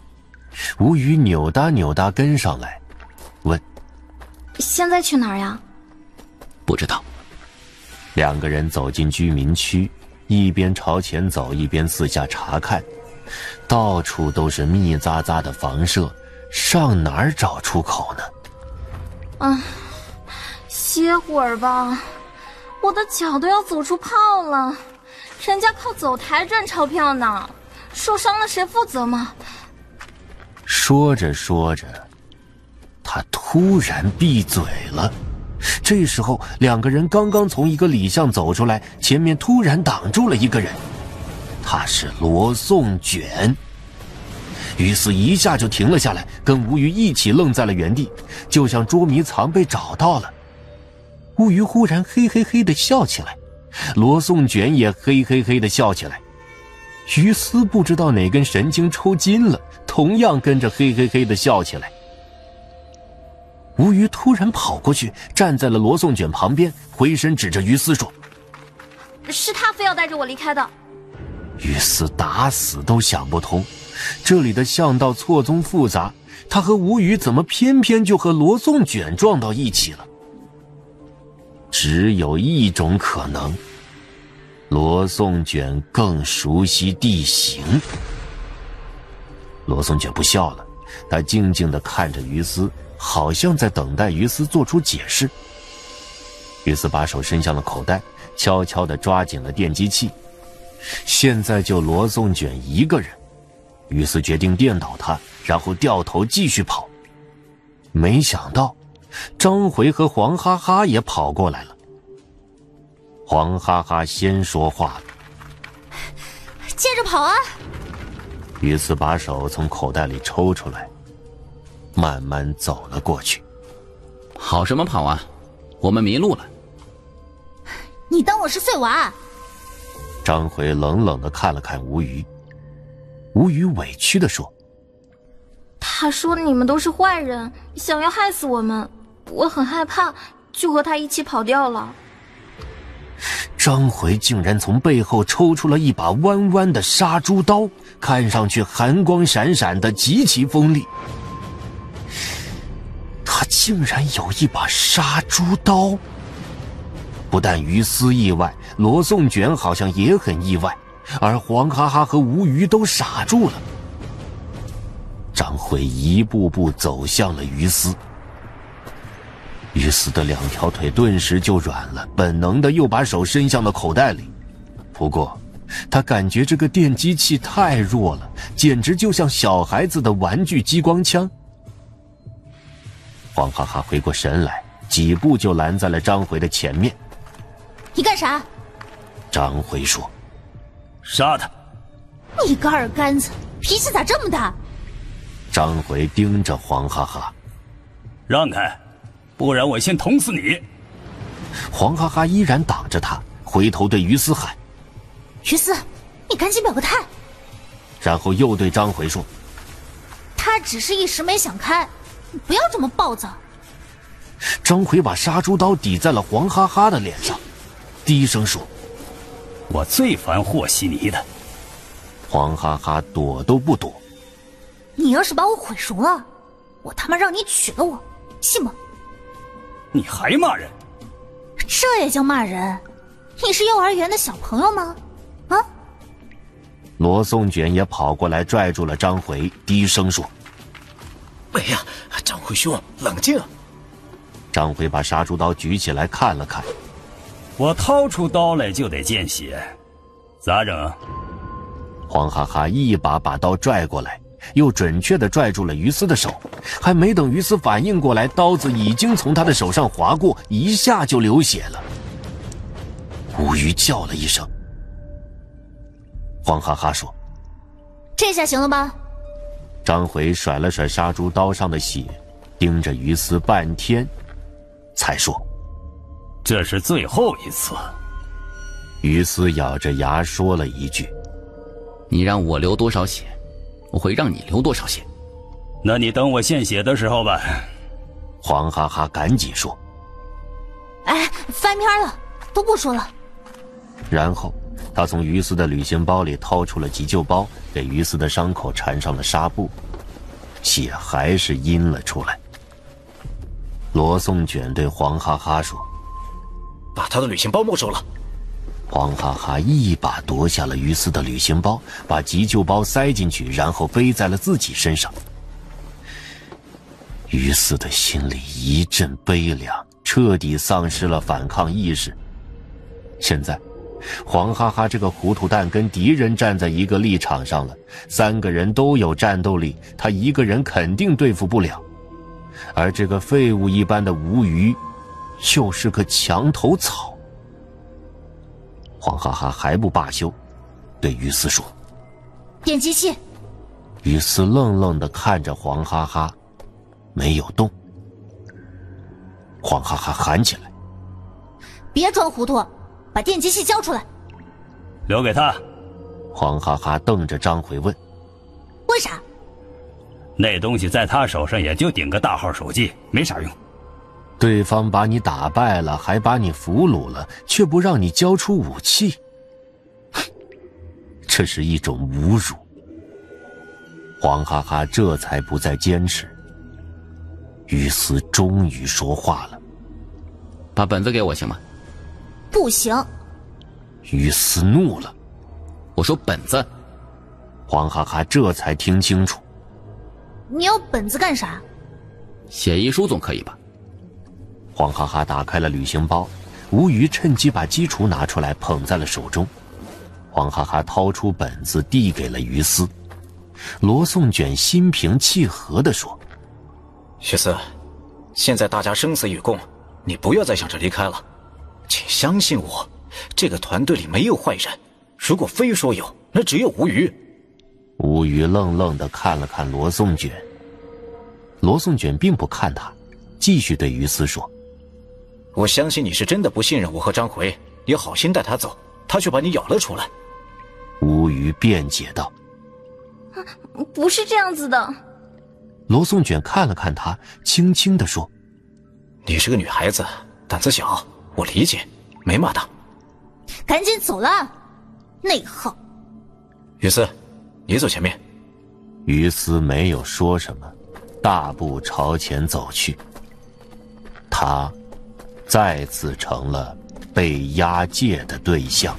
吴宇扭搭扭搭跟上来，问：“现在去哪儿呀？”不知道。两个人走进居民区，一边朝前走，一边四下查看，到处都是密匝匝的房舍，上哪儿找出口呢？啊，歇会儿吧，我的脚都要走出泡了。人家靠走台赚钞票呢，受伤了谁负责吗？说着说着，他突然闭嘴了。这时候，两个人刚刚从一个里巷走出来，前面突然挡住了一个人，他是罗宋卷。于是，一下就停了下来，跟吴瑜一起愣在了原地，就像捉迷藏被找到了。吴瑜忽然嘿嘿嘿的笑起来，罗宋卷也嘿嘿嘿的笑起来。于斯不知道哪根神经抽筋了，同样跟着嘿嘿嘿的笑起来。吴瑜突然跑过去，站在了罗宋卷旁边，回身指着于斯说：“是他非要带着我离开的。”于斯打死都想不通，这里的巷道错综复杂，他和吴宇怎么偏偏就和罗宋卷撞到一起了？只有一种可能，罗宋卷更熟悉地形。罗宋卷不笑了，他静静的看着于斯。好像在等待于斯做出解释。于斯把手伸向了口袋，悄悄的抓紧了电击器。现在就罗宋卷一个人，于斯决定电倒他，然后掉头继续跑。没想到，张回和黄哈哈也跑过来了。黄哈哈先说话了：“接着跑啊！”于斯把手从口袋里抽出来。慢慢走了过去。跑什么跑啊？我们迷路了。你当我是碎娃？张回冷冷的看了看吴瑜，吴语委屈的说：“他说你们都是坏人，想要害死我们，我很害怕，就和他一起跑掉了。”张回竟然从背后抽出了一把弯弯的杀猪刀，看上去寒光闪闪的，极其锋利。他竟然有一把杀猪刀！不但于思意外，罗宋卷好像也很意外，而黄哈哈和吴鱼都傻住了。张辉一步步走向了于思。于斯的两条腿顿时就软了，本能的又把手伸向了口袋里。不过，他感觉这个电击器太弱了，简直就像小孩子的玩具激光枪。黄哈哈回过神来，几步就拦在了张回的前面。你干啥？张回说：“杀他！”你个二杆子，脾气咋这么大？张回盯着黄哈哈，让开！不然我先捅死你！黄哈哈依然挡着他，回头对于斯喊：“于斯，你赶紧表个态！”然后又对张回说：“他只是一时没想开，你不要这么暴躁。”张奎把杀猪刀抵在了黄哈哈的脸上，低声说：“我最烦和稀泥的。”黄哈哈躲都不躲：“你要是把我毁容了，我他妈让你娶了我，信不？”你还骂人？这也叫骂人？你是幼儿园的小朋友吗？啊！罗宋卷也跑过来拽住了张回，低声说：“哎呀，张回兄，冷静！”张回把杀猪刀举起来看了看，我掏出刀来就得见血，咋整？黄哈哈一把把刀拽过来。又准确的拽住了于斯的手，还没等于斯反应过来，刀子已经从他的手上划过，一下就流血了。吴鱼叫了一声，黄哈哈说：“这下行了吧？”张回甩了甩杀猪刀上的血，盯着于斯半天，才说：“这是最后一次。”于斯咬着牙说了一句：“你让我流多少血？”我会让你流多少血？那你等我献血的时候吧。黄哈哈赶紧说：“哎，翻篇了，都不说了。”然后他从于斯的旅行包里掏出了急救包，给于斯的伤口缠上了纱布，血还是阴了出来。罗宋卷对黄哈哈说：“把他的旅行包没收了。”黄哈哈一把夺下了于斯的旅行包，把急救包塞进去，然后背在了自己身上。于斯的心里一阵悲凉，彻底丧失了反抗意识。现在，黄哈哈这个糊涂蛋跟敌人站在一个立场上了，三个人都有战斗力，他一个人肯定对付不了。而这个废物一般的吴虞，就是个墙头草。黄哈哈还不罢休，对于斯说：“电击器。”于斯愣愣的看着黄哈哈，没有动。黄哈哈喊起来：“别装糊涂，把电击器交出来！”留给他。黄哈哈瞪着张奎问：“为啥？”那东西在他手上也就顶个大号手机，没啥用。对方把你打败了，还把你俘虏了，却不让你交出武器，(laughs) 这是一种侮辱。黄哈哈这才不再坚持。于斯终于说话了：“把本子给我行吗？”不行。于斯怒了：“我说本子。”黄哈哈这才听清楚：“你要本子干啥？写遗书总可以吧？”黄哈哈打开了旅行包，吴余趁机把鸡雏拿出来捧在了手中。黄哈哈掏出本子递给了于斯，罗宋卷心平气和地说：“于斯，现在大家生死与共，你不要再想着离开了，请相信我，这个团队里没有坏人。如果非说有，那只有吴余。”吴余愣愣地看了看罗宋卷，罗宋卷并不看他，继续对于斯说。我相信你是真的不信任我和张奎，你好心带他走，他却把你咬了出来。吴鱼辩解道：“不是这样子的。罗宋卷看了看他，轻轻的说：“你是个女孩子，胆子小，我理解，没骂他。赶紧走了，内耗。”于斯，你走前面。于斯没有说什么，大步朝前走去。他再次成了被押解的对象。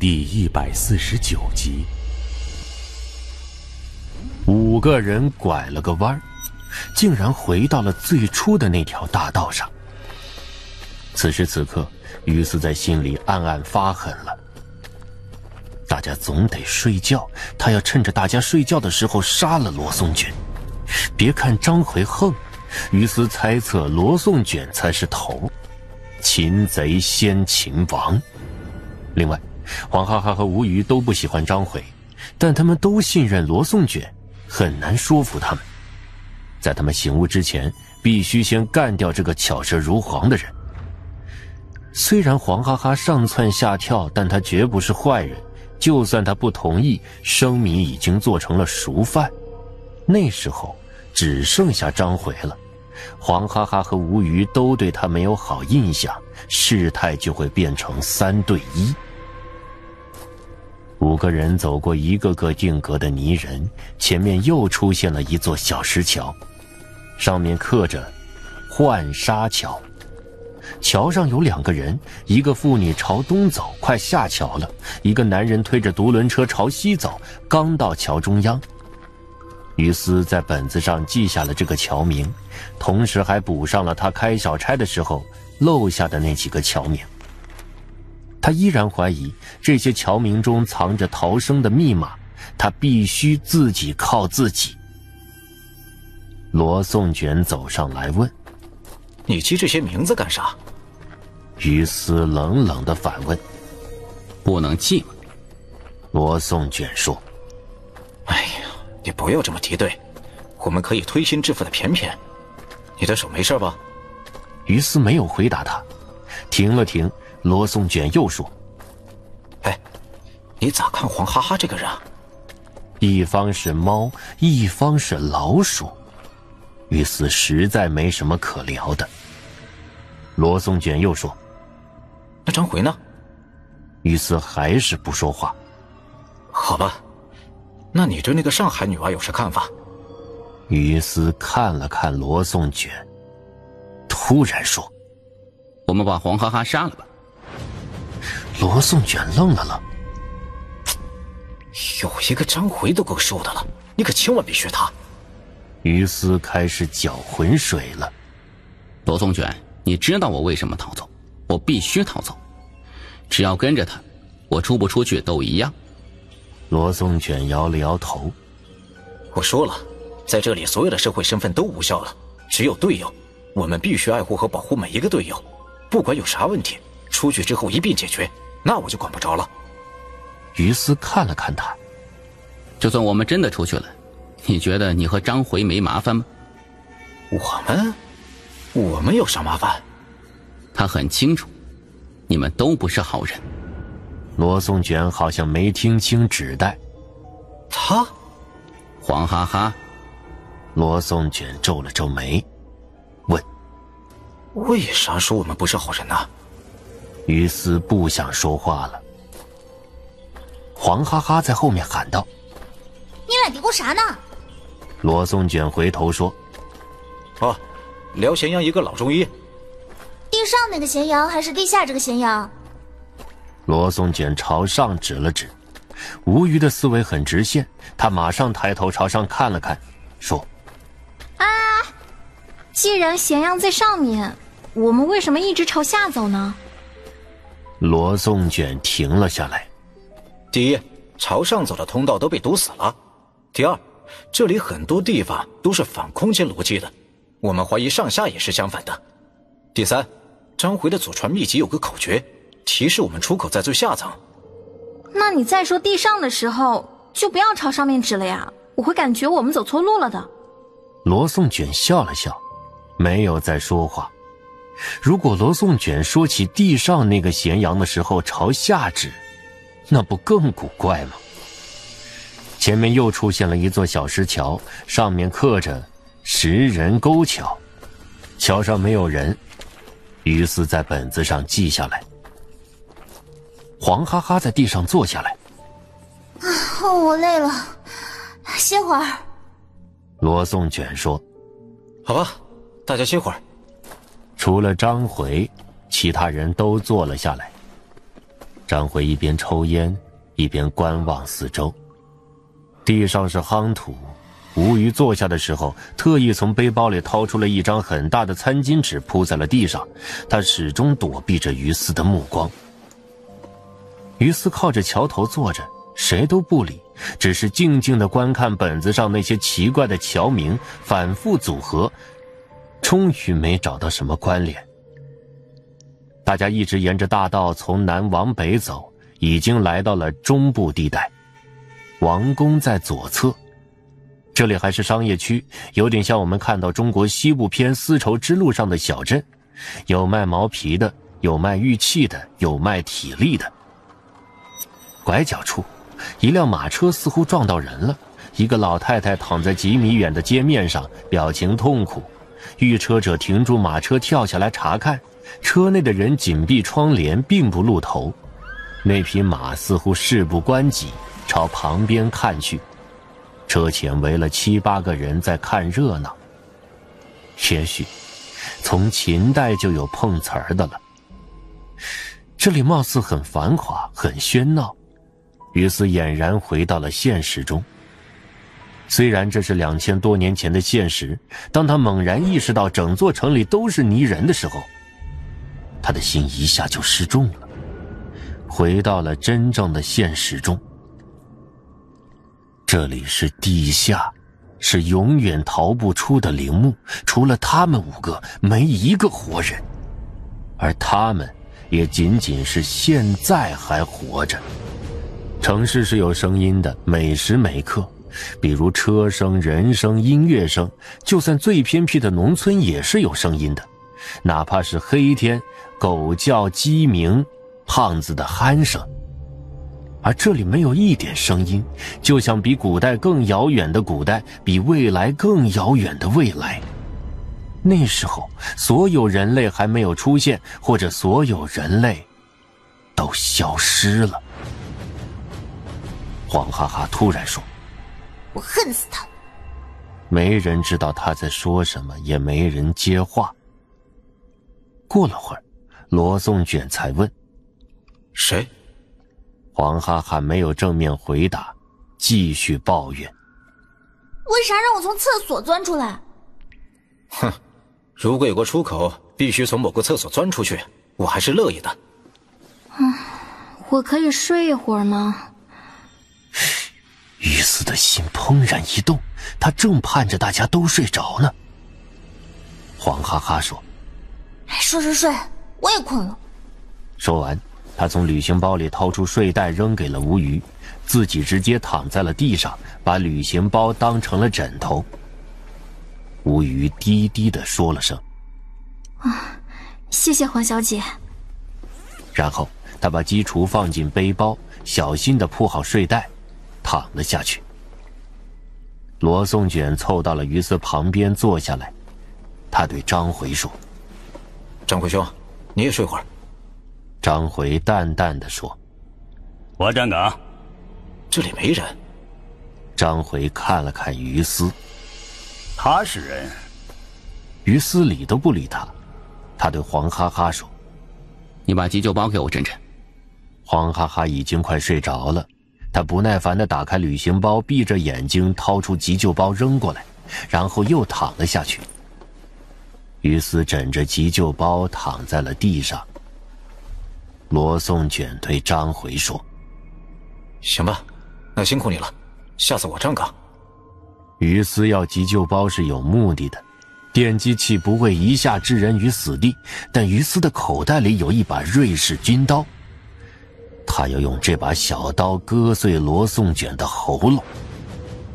第一百四十九集，五个人拐了个弯儿，竟然回到了最初的那条大道上。此时此刻，于斯在心里暗暗发狠了。大家总得睡觉，他要趁着大家睡觉的时候杀了罗宋卷。别看张奎横，于斯猜测罗宋卷才是头。擒贼先擒王。另外。黄哈哈和吴虞都不喜欢张回，但他们都信任罗宋卷，很难说服他们。在他们醒悟之前，必须先干掉这个巧舌如簧的人。虽然黄哈哈上蹿下跳，但他绝不是坏人。就算他不同意，生米已经做成了熟饭。那时候只剩下张回了，黄哈哈和吴虞都对他没有好印象，事态就会变成三对一。五个人走过一个个定格的泥人，前面又出现了一座小石桥，上面刻着“浣纱桥”。桥上有两个人，一个妇女朝东走，快下桥了；一个男人推着独轮车朝西走，刚到桥中央。于斯在本子上记下了这个桥名，同时还补上了他开小差的时候漏下的那几个桥名。他依然怀疑这些桥名中藏着逃生的密码，他必须自己靠自己。罗宋卷走上来问：“你记这些名字干啥？”于斯冷冷的反问：“不能记吗？”罗宋卷说：“哎呀，你不要这么敌对，我们可以推心置腹的谝谝。你的手没事吧？”于斯没有回答他，停了停。罗宋卷又说：“哎，你咋看黄哈哈这个人？啊一方是猫，一方是老鼠，于斯实在没什么可聊的。”罗宋卷又说：“那张回呢？”于斯还是不说话。好吧，那你对那个上海女娃有啥看法？于斯看了看罗宋卷，突然说：“我们把黄哈哈杀了吧。”罗宋卷愣了愣，有一个张回都够受的了，你可千万别学他。于斯开始搅浑水了。罗宋卷，你知道我为什么逃走？我必须逃走，只要跟着他，我出不出去都一样。罗宋卷摇了摇头。我说了，在这里所有的社会身份都无效了，只有队友，我们必须爱护和保护每一个队友，不管有啥问题，出去之后一并解决。那我就管不着了。于斯看了看他，就算我们真的出去了，你觉得你和张回没麻烦吗？我们，我们有啥麻烦？他很清楚，你们都不是好人。罗宋卷好像没听清指代。他，黄哈哈。罗宋卷皱了皱眉，问：“为啥说我们不是好人呢？”于斯不想说话了。黄哈哈在后面喊道：“你俩嘀咕啥呢？”罗宋卷回头说：“哦，辽咸阳一个老中医。地上那个咸阳还是地下这个咸阳？”罗松卷朝上指了指。吴虞的思维很直线，他马上抬头朝上看了看，说：“啊，既然咸阳在上面，我们为什么一直朝下走呢？”罗宋卷停了下来。第一，朝上走的通道都被堵死了；第二，这里很多地方都是反空间逻辑的，我们怀疑上下也是相反的；第三，张回的祖传秘籍有个口诀，提示我们出口在最下层。那你再说地上的时候，就不要朝上面指了呀，我会感觉我们走错路了的。罗宋卷笑了笑，没有再说话。如果罗宋卷说起地上那个咸阳的时候朝下指，那不更古怪吗？前面又出现了一座小石桥，上面刻着“石人沟桥”。桥上没有人，于斯在本子上记下来。黄哈哈在地上坐下来。啊，我累了，歇会儿。罗宋卷说：“好吧，大家歇会儿。”除了张回，其他人都坐了下来。张回一边抽烟，一边观望四周。地上是夯土。吴瑜坐下的时候，特意从背包里掏出了一张很大的餐巾纸，铺在了地上。他始终躲避着于斯的目光。于斯靠着桥头坐着，谁都不理，只是静静的观看本子上那些奇怪的桥名，反复组合，终于没找到什么关联。大家一直沿着大道从南往北走，已经来到了中部地带。王宫在左侧。这里还是商业区，有点像我们看到中国西部片丝绸之路上的小镇，有卖毛皮的，有卖玉器的，有卖体力的。拐角处，一辆马车似乎撞到人了，一个老太太躺在几米远的街面上，表情痛苦。遇车者停住马车，跳下来查看，车内的人紧闭窗帘，并不露头。那匹马似乎事不关己，朝旁边看去。车前围了七八个人在看热闹。也许，从秦代就有碰瓷儿的了。这里貌似很繁华，很喧闹。于斯俨然回到了现实中。虽然这是两千多年前的现实，当他猛然意识到整座城里都是泥人的时候，他的心一下就失重了，回到了真正的现实中。这里是地下，是永远逃不出的陵墓。除了他们五个，没一个活人，而他们也仅仅是现在还活着。城市是有声音的，每时每刻，比如车声、人声、音乐声。就算最偏僻的农村也是有声音的，哪怕是黑天，狗叫、鸡鸣、胖子的鼾声。而这里没有一点声音，就像比古代更遥远的古代，比未来更遥远的未来。那时候，所有人类还没有出现，或者所有人类都消失了。黄哈哈突然说：“我恨死他！”没人知道他在说什么，也没人接话。过了会儿，罗宋卷才问：“谁？”黄哈哈没有正面回答，继续抱怨：“为啥让我从厕所钻出来？”“哼，如果有个出口，必须从某个厕所钻出去，我还是乐意的。”“嗯，我可以睡一会儿吗？”于斯的心怦然一动，他正盼着大家都睡着呢。黄哈哈说：“睡睡睡，我也困了。”说完。他从旅行包里掏出睡袋，扔给了吴瑜，自己直接躺在了地上，把旅行包当成了枕头。吴瑜低低的说了声：“啊，谢谢黄小姐。”然后他把鸡雏放进背包，小心的铺好睡袋，躺了下去。罗宋卷凑到了于斯旁边坐下来，他对张回说：“张回兄，你也睡会儿。”张回淡淡的说：“我站岗，这里没人。”张回看了看于思，他是人。于思理都不理他，他对黄哈哈说：“你把急救包给我枕枕。”黄哈哈已经快睡着了，他不耐烦的打开旅行包，闭着眼睛掏出急救包扔过来，然后又躺了下去。于斯枕着急救包躺在了地上。罗宋卷对张回说：“行吧，那辛苦你了，下次我站岗。”于斯要急救包是有目的的，电击器不会一下置人于死地，但于斯的口袋里有一把瑞士军刀，他要用这把小刀割碎罗宋卷的喉咙，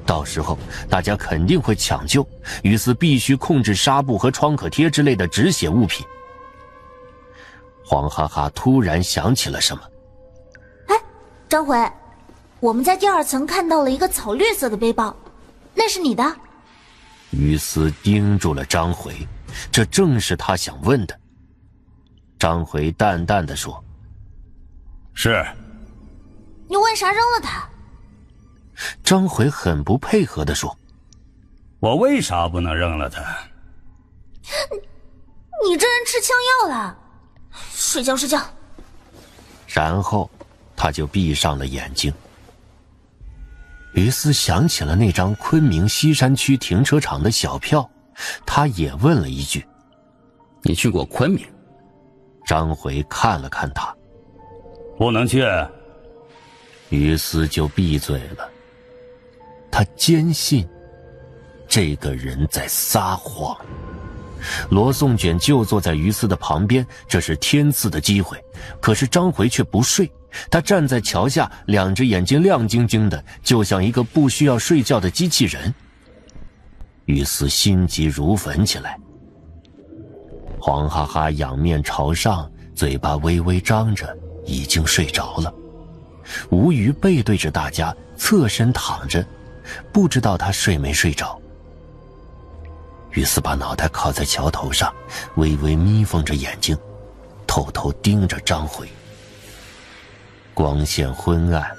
到时候大家肯定会抢救，于斯必须控制纱布和创可贴之类的止血物品。黄哈哈突然想起了什么，哎，张回，我们在第二层看到了一个草绿色的背包，那是你的。于斯盯住了张回，这正是他想问的。张回淡淡的说：“是。”你为啥扔了他？张回很不配合的说：“我为啥不能扔了他？”你这人吃枪药了，睡觉睡觉。然后，他就闭上了眼睛。于斯想起了那张昆明西山区停车场的小票，他也问了一句：“你去过昆明？”张回看了看他，不能去。于斯就闭嘴了。他坚信，这个人在撒谎。罗宋卷就坐在于斯的旁边，这是天赐的机会。可是张回却不睡，他站在桥下，两只眼睛亮晶晶的，就像一个不需要睡觉的机器人。于斯心急如焚起来。黄哈哈仰面朝上，嘴巴微微张着，已经睡着了。吴余背对着大家，侧身躺着，不知道他睡没睡着。于斯把脑袋靠在桥头上，微微眯缝着眼睛，偷偷盯着张回。光线昏暗，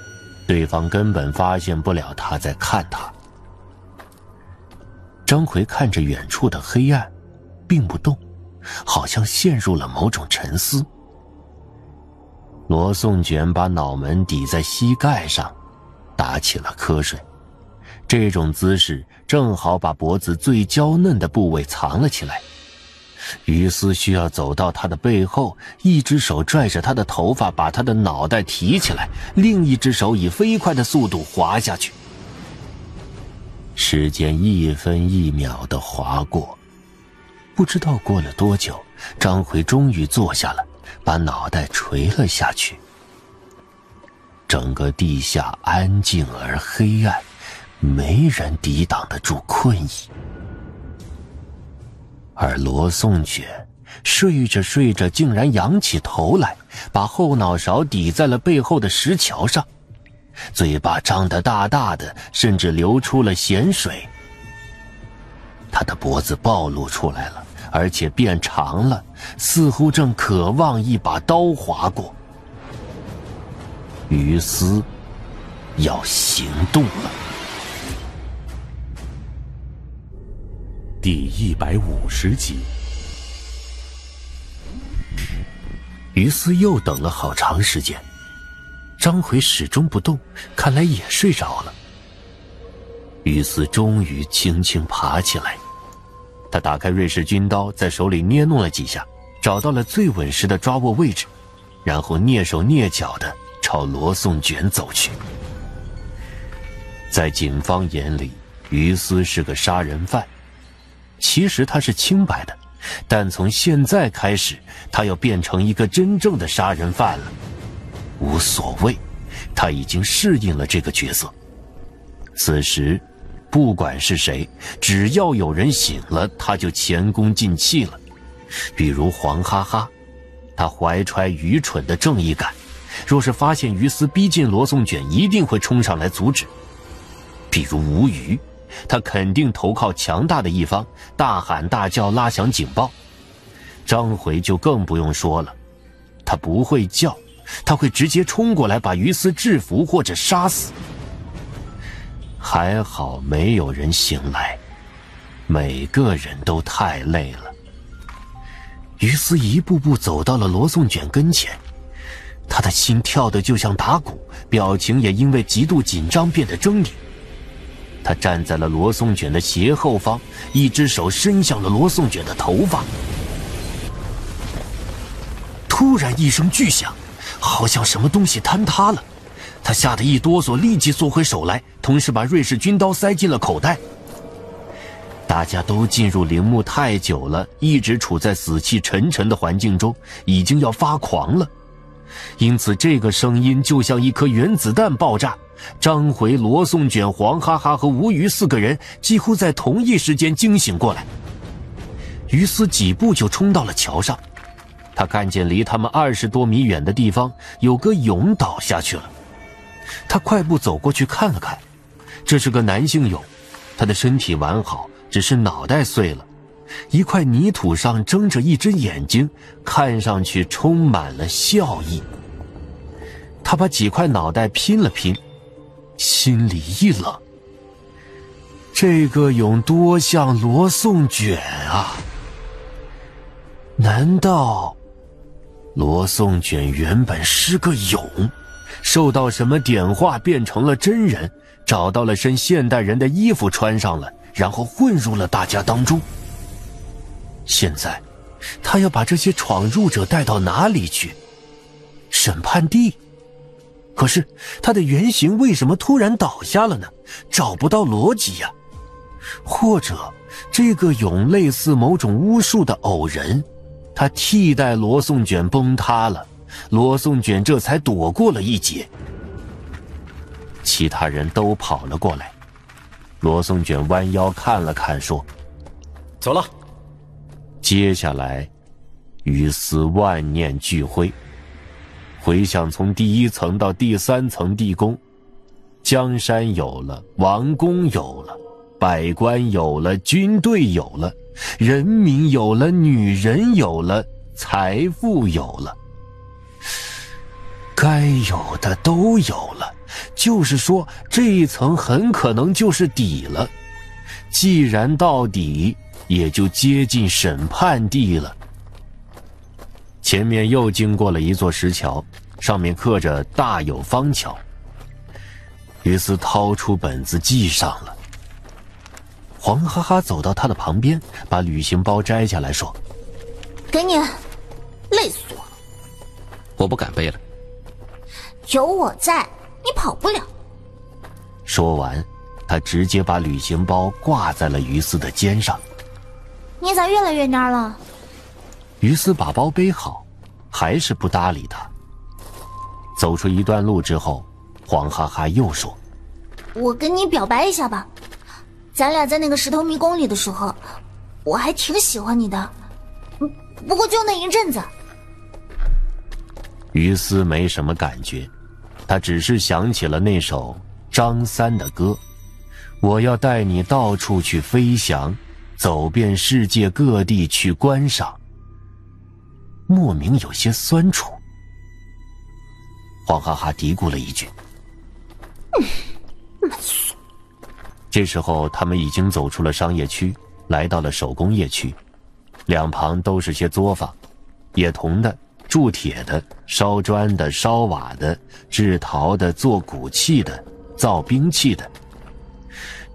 对方根本发现不了他在看他。张回看着远处的黑暗，并不动，好像陷入了某种沉思。罗宋卷把脑门抵在膝盖上，打起了瞌睡。这种姿势正好把脖子最娇嫩的部位藏了起来。于斯需要走到他的背后，一只手拽着他的头发，把他的脑袋提起来，另一只手以飞快的速度滑下去。时间一分一秒的划过，不知道过了多久，张回终于坐下了，把脑袋垂了下去。整个地下安静而黑暗。没人抵挡得住困意，而罗宋卷睡着睡着，竟然仰起头来，把后脑勺抵在了背后的石桥上，嘴巴张得大大的，甚至流出了咸水。他的脖子暴露出来了，而且变长了，似乎正渴望一把刀划过。于斯要行动了。第一百五十集，于斯又等了好长时间，张奎始终不动，看来也睡着了。于斯终于轻轻爬起来，他打开瑞士军刀，在手里捏弄了几下，找到了最稳实的抓握位置，然后蹑手蹑脚的朝罗宋卷走去。在警方眼里，于斯是个杀人犯。其实他是清白的，但从现在开始，他要变成一个真正的杀人犯了。无所谓，他已经适应了这个角色。此时，不管是谁，只要有人醒了，他就前功尽弃了。比如黄哈哈，他怀揣愚蠢的正义感，若是发现于斯逼近罗宋卷，一定会冲上来阻止。比如吴余。他肯定投靠强大的一方，大喊大叫，拉响警报。张回就更不用说了，他不会叫，他会直接冲过来把于斯制服或者杀死。还好没有人醒来，每个人都太累了。于斯一步步走到了罗宋卷跟前，他的心跳得就像打鼓，表情也因为极度紧张变得狰狞。他站在了罗宋卷的斜后方，一只手伸向了罗宋卷的头发。突然一声巨响，好像什么东西坍塌了，他吓得一哆嗦，立即缩回手来，同时把瑞士军刀塞进了口袋。大家都进入陵墓太久了，一直处在死气沉沉的环境中，已经要发狂了，因此这个声音就像一颗原子弹爆炸。张回、罗宋卷、黄哈哈和吴余四个人几乎在同一时间惊醒过来。于斯几步就冲到了桥上，他看见离他们二十多米远的地方有个俑倒下去了，他快步走过去看了看，这是个男性俑，他的身体完好，只是脑袋碎了，一块泥土上睁着一只眼睛，看上去充满了笑意。他把几块脑袋拼了拼，心里一冷。这个俑多像罗宋卷啊！难道罗宋卷原本是个俑，受到什么点化变成了真人，找到了身现代人的衣服穿上了，然后混入了大家当中？现在，他要把这些闯入者带到哪里去？审判地？可是他的原型为什么突然倒下了呢？找不到逻辑呀！或者，这个俑类似某种巫术的偶人，他替代罗宋卷崩塌了，罗宋卷这才躲过了一劫。其他人都跑了过来，罗宋卷弯腰看了看，说：“走了。”接下来，于斯万念俱灰，回想从第一层到第三层地宫，江山有了，王宫有了。百官有了，军队有了，人民有了，女人有了，财富有了，该有的都有了。就是说，这一层很可能就是底了。既然到底，也就接近审判地了。前面又经过了一座石桥，上面刻着“大有方桥”。于斯掏出本子记上了。黄哈哈走到他的旁边，把旅行包摘下来说：“给你，累死我了。我不敢背了。有我在，你跑不了。”说完，他直接把旅行包挂在了于斯的肩上。你咋越来越蔫了？于斯把包背好，还是不搭理他。走出一段路之后，黄哈哈又说：“我跟你表白一下吧。”咱俩在那个石头迷宫里的时候，我还挺喜欢你的，不过就那一阵子。于斯没什么感觉，他只是想起了那首张三的歌：“我要带你到处去飞翔，走遍世界各地去观赏。”莫名有些酸楚。黄哈哈嘀咕了一句：“，”这时候，他们已经走出了商业区，来到了手工业区，两旁都是些作坊，也铜的、铸铁的、烧砖的、烧瓦的、制陶的、做骨器的、造兵器的。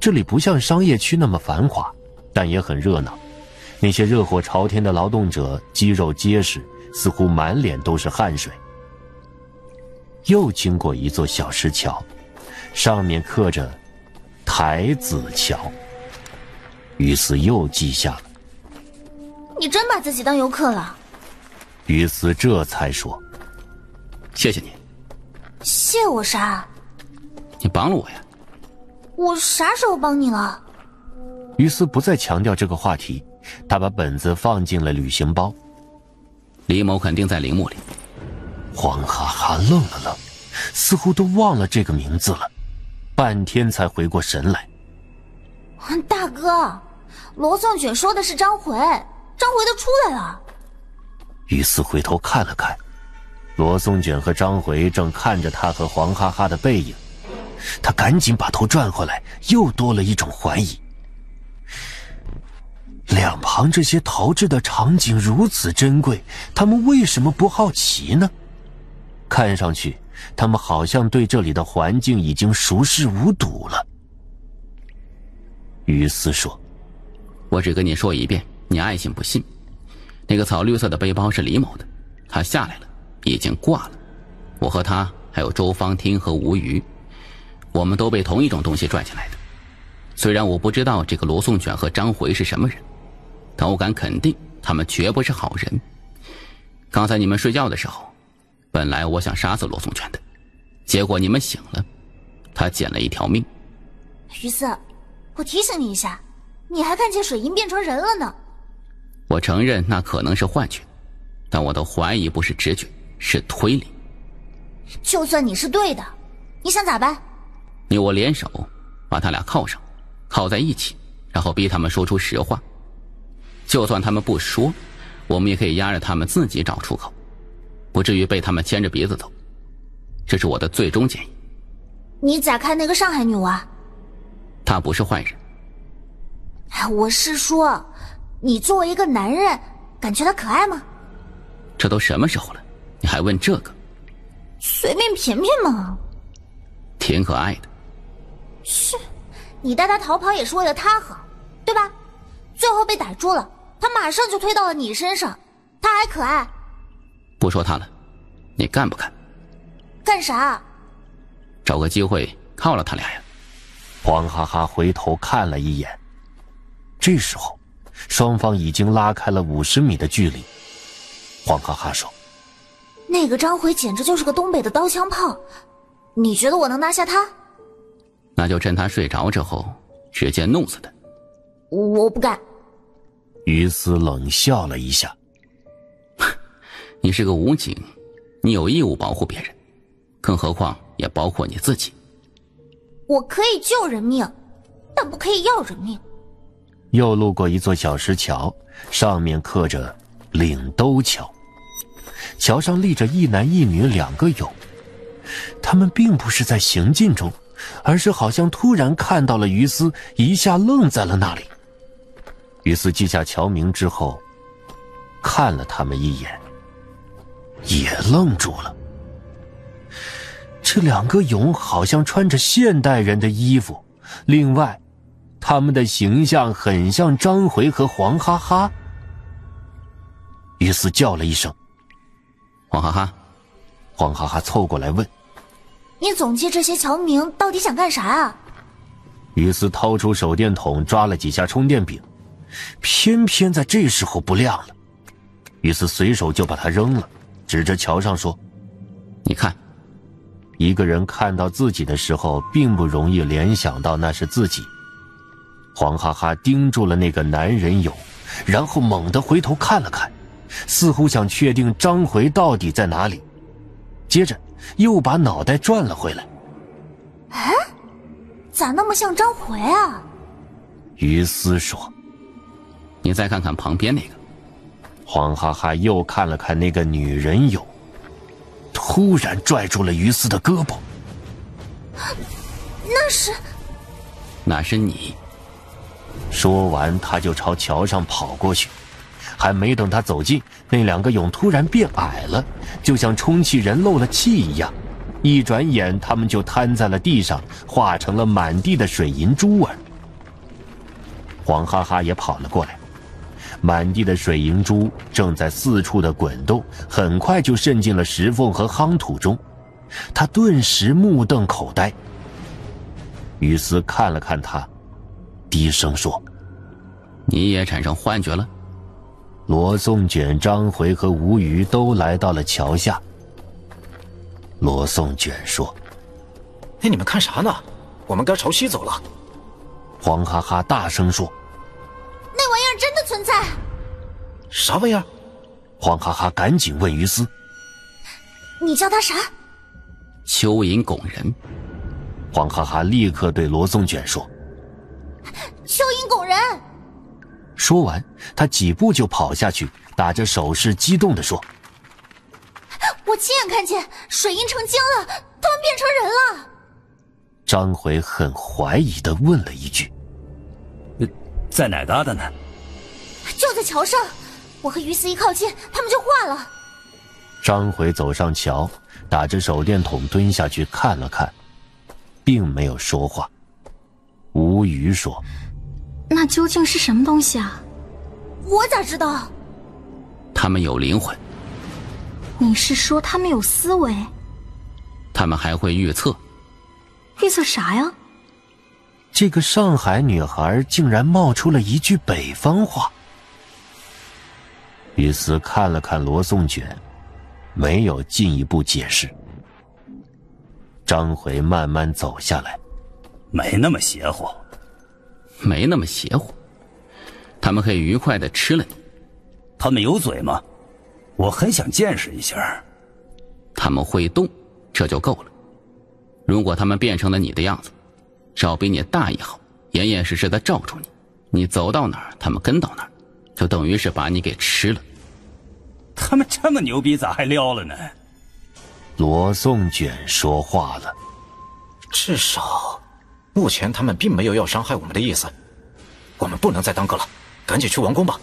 这里不像商业区那么繁华，但也很热闹。那些热火朝天的劳动者肌肉结实，似乎满脸都是汗水。又经过一座小石桥，上面刻着。台子桥，于斯又记下了。你真把自己当游客了？于斯这才说：“谢谢你。”谢我啥？你帮了我呀。我啥时候帮你了？于斯不再强调这个话题，他把本子放进了旅行包。李某肯定在陵墓里。黄哈哈愣了愣，似乎都忘了这个名字了。半天才回过神来。大哥，罗宋卷说的是张回，张回都出来了。于斯回头看了看，罗松卷和张回正看着他和黄哈哈的背影，他赶紧把头转回来，又多了一种怀疑。两旁这些陶制的场景如此珍贵，他们为什么不好奇呢？看上去。他们好像对这里的环境已经熟视无睹了。于斯说：“我只跟你说一遍，你爱信不信。那个草绿色的背包是李某的，他下来了，已经挂了。我和他还有周芳听和吴瑜，我们都被同一种东西拽进来的。虽然我不知道这个罗宋卷和张回是什么人，但我敢肯定，他们绝不是好人。刚才你们睡觉的时候。”本来我想杀死罗宋全的，结果你们醒了，他捡了一条命。于四，我提醒你一下，你还看见水银变成人了呢。我承认那可能是幻觉，但我都怀疑不是直觉，是推理。就算你是对的，你想咋办？你我联手，把他俩铐上，铐在一起，然后逼他们说出实话。就算他们不说，我们也可以压着他们自己找出口，不至于被他们牵着鼻子走。这是我的最终建议。你咋看那个上海女娃？她不是坏人。哎，我是说，你作为一个男人，感觉她可爱吗？这都什么时候了，你还问这个？随便评评嘛。挺可爱的。是，你带他逃跑也是为了他好，对吧？最后被逮住了，他马上就推到了你身上，他还可爱。不说他了，你干不干？干啥？找个机会犒劳他俩呀！黄哈哈回头看了一眼，这时候，双方已经拉开了五十米的距离。黄哈哈说：“那个张回简直就是个东北的刀枪炮，你觉得我能拿下他？那就趁他睡着之后，直接弄死他。”我不干。于斯冷笑了一下：(laughs) “你是个武警，你有义务保护别人。”更何况也包括你自己。我可以救人命，但不可以要人命。又路过一座小石桥，上面刻着“岭兜桥”，桥上立着一男一女两个俑。他们并不是在行进中，而是好像突然看到了于斯，一下愣在了那里。于斯记下桥名之后，看了他们一眼，也愣住了。这两个俑好像穿着现代人的衣服，另外，他们的形象很像张回和黄哈哈。于斯叫了一声：“黄哈哈！”黄哈哈凑过来问：“你总记这些桥名到底想干啥啊？”于斯掏出手电筒抓了几下充电柄，偏偏在这时候不亮了。于斯随手就把它扔了，指着桥上说：“你看。”一个人看到自己的时候，并不容易联想到那是自己。黄哈哈盯住了那个男人俑，然后猛地回头看了看，似乎想确定张回到底在哪里，接着又把脑袋转了回来。哎，咋那么像张回啊？于斯说：“你再看看旁边那个。”黄哈哈又看了看那个女人俑。突然拽住了于斯的胳膊。那是，那是你。说完，他就朝桥上跑过去。还没等他走近，那两个俑突然变矮了，就像充气人漏了气一样。一转眼，他们就瘫在了地上，化成了满地的水银珠儿。黄哈哈也跑了过来。满地的水银珠正在四处的滚动，很快就渗进了石缝和夯土中。他顿时目瞪口呆。于斯看了看他，低声说：“你也产生幻觉了？”罗宋卷、张回和吴余都来到了桥下。罗宋卷说：“哎，你们看啥呢？我们该朝西走了。”黄哈哈大声说。那玩意儿真的存在？啥玩意儿？黄哈哈赶紧问于斯：“你叫他啥？”蚯蚓拱人。黄哈哈立刻对罗宋卷说：“蚯蚓拱人。”说完，他几步就跑下去，打着手势，激动的说：“我亲眼看见水印成精了，他们变成人了。”张回很怀疑的问了一句。在哪搭的呢？就在桥上。我和于思一靠近，他们就化了。张回走上桥，打着手电筒蹲下去看了看，并没有说话。吴余说：“那究竟是什么东西啊？我咋知道？他们有灵魂。你是说他们有思维？他们还会预测？预测啥呀？”这个上海女孩竟然冒出了一句北方话。于斯看了看罗宋卷，没有进一步解释。张回慢慢走下来，没那么邪乎，没那么邪乎，他们可以愉快的吃了你。他们有嘴吗？我很想见识一下。他们会动，这就够了。如果他们变成了你的样子，稍比你大一号，严严实实的罩住你，你走到哪儿，他们跟到哪儿，就等于是把你给吃了。他们这么牛逼，咋还撩了呢？罗宋卷说话了，至少，目前他们并没有要伤害我们的意思。我们不能再耽搁了，赶紧去王宫吧。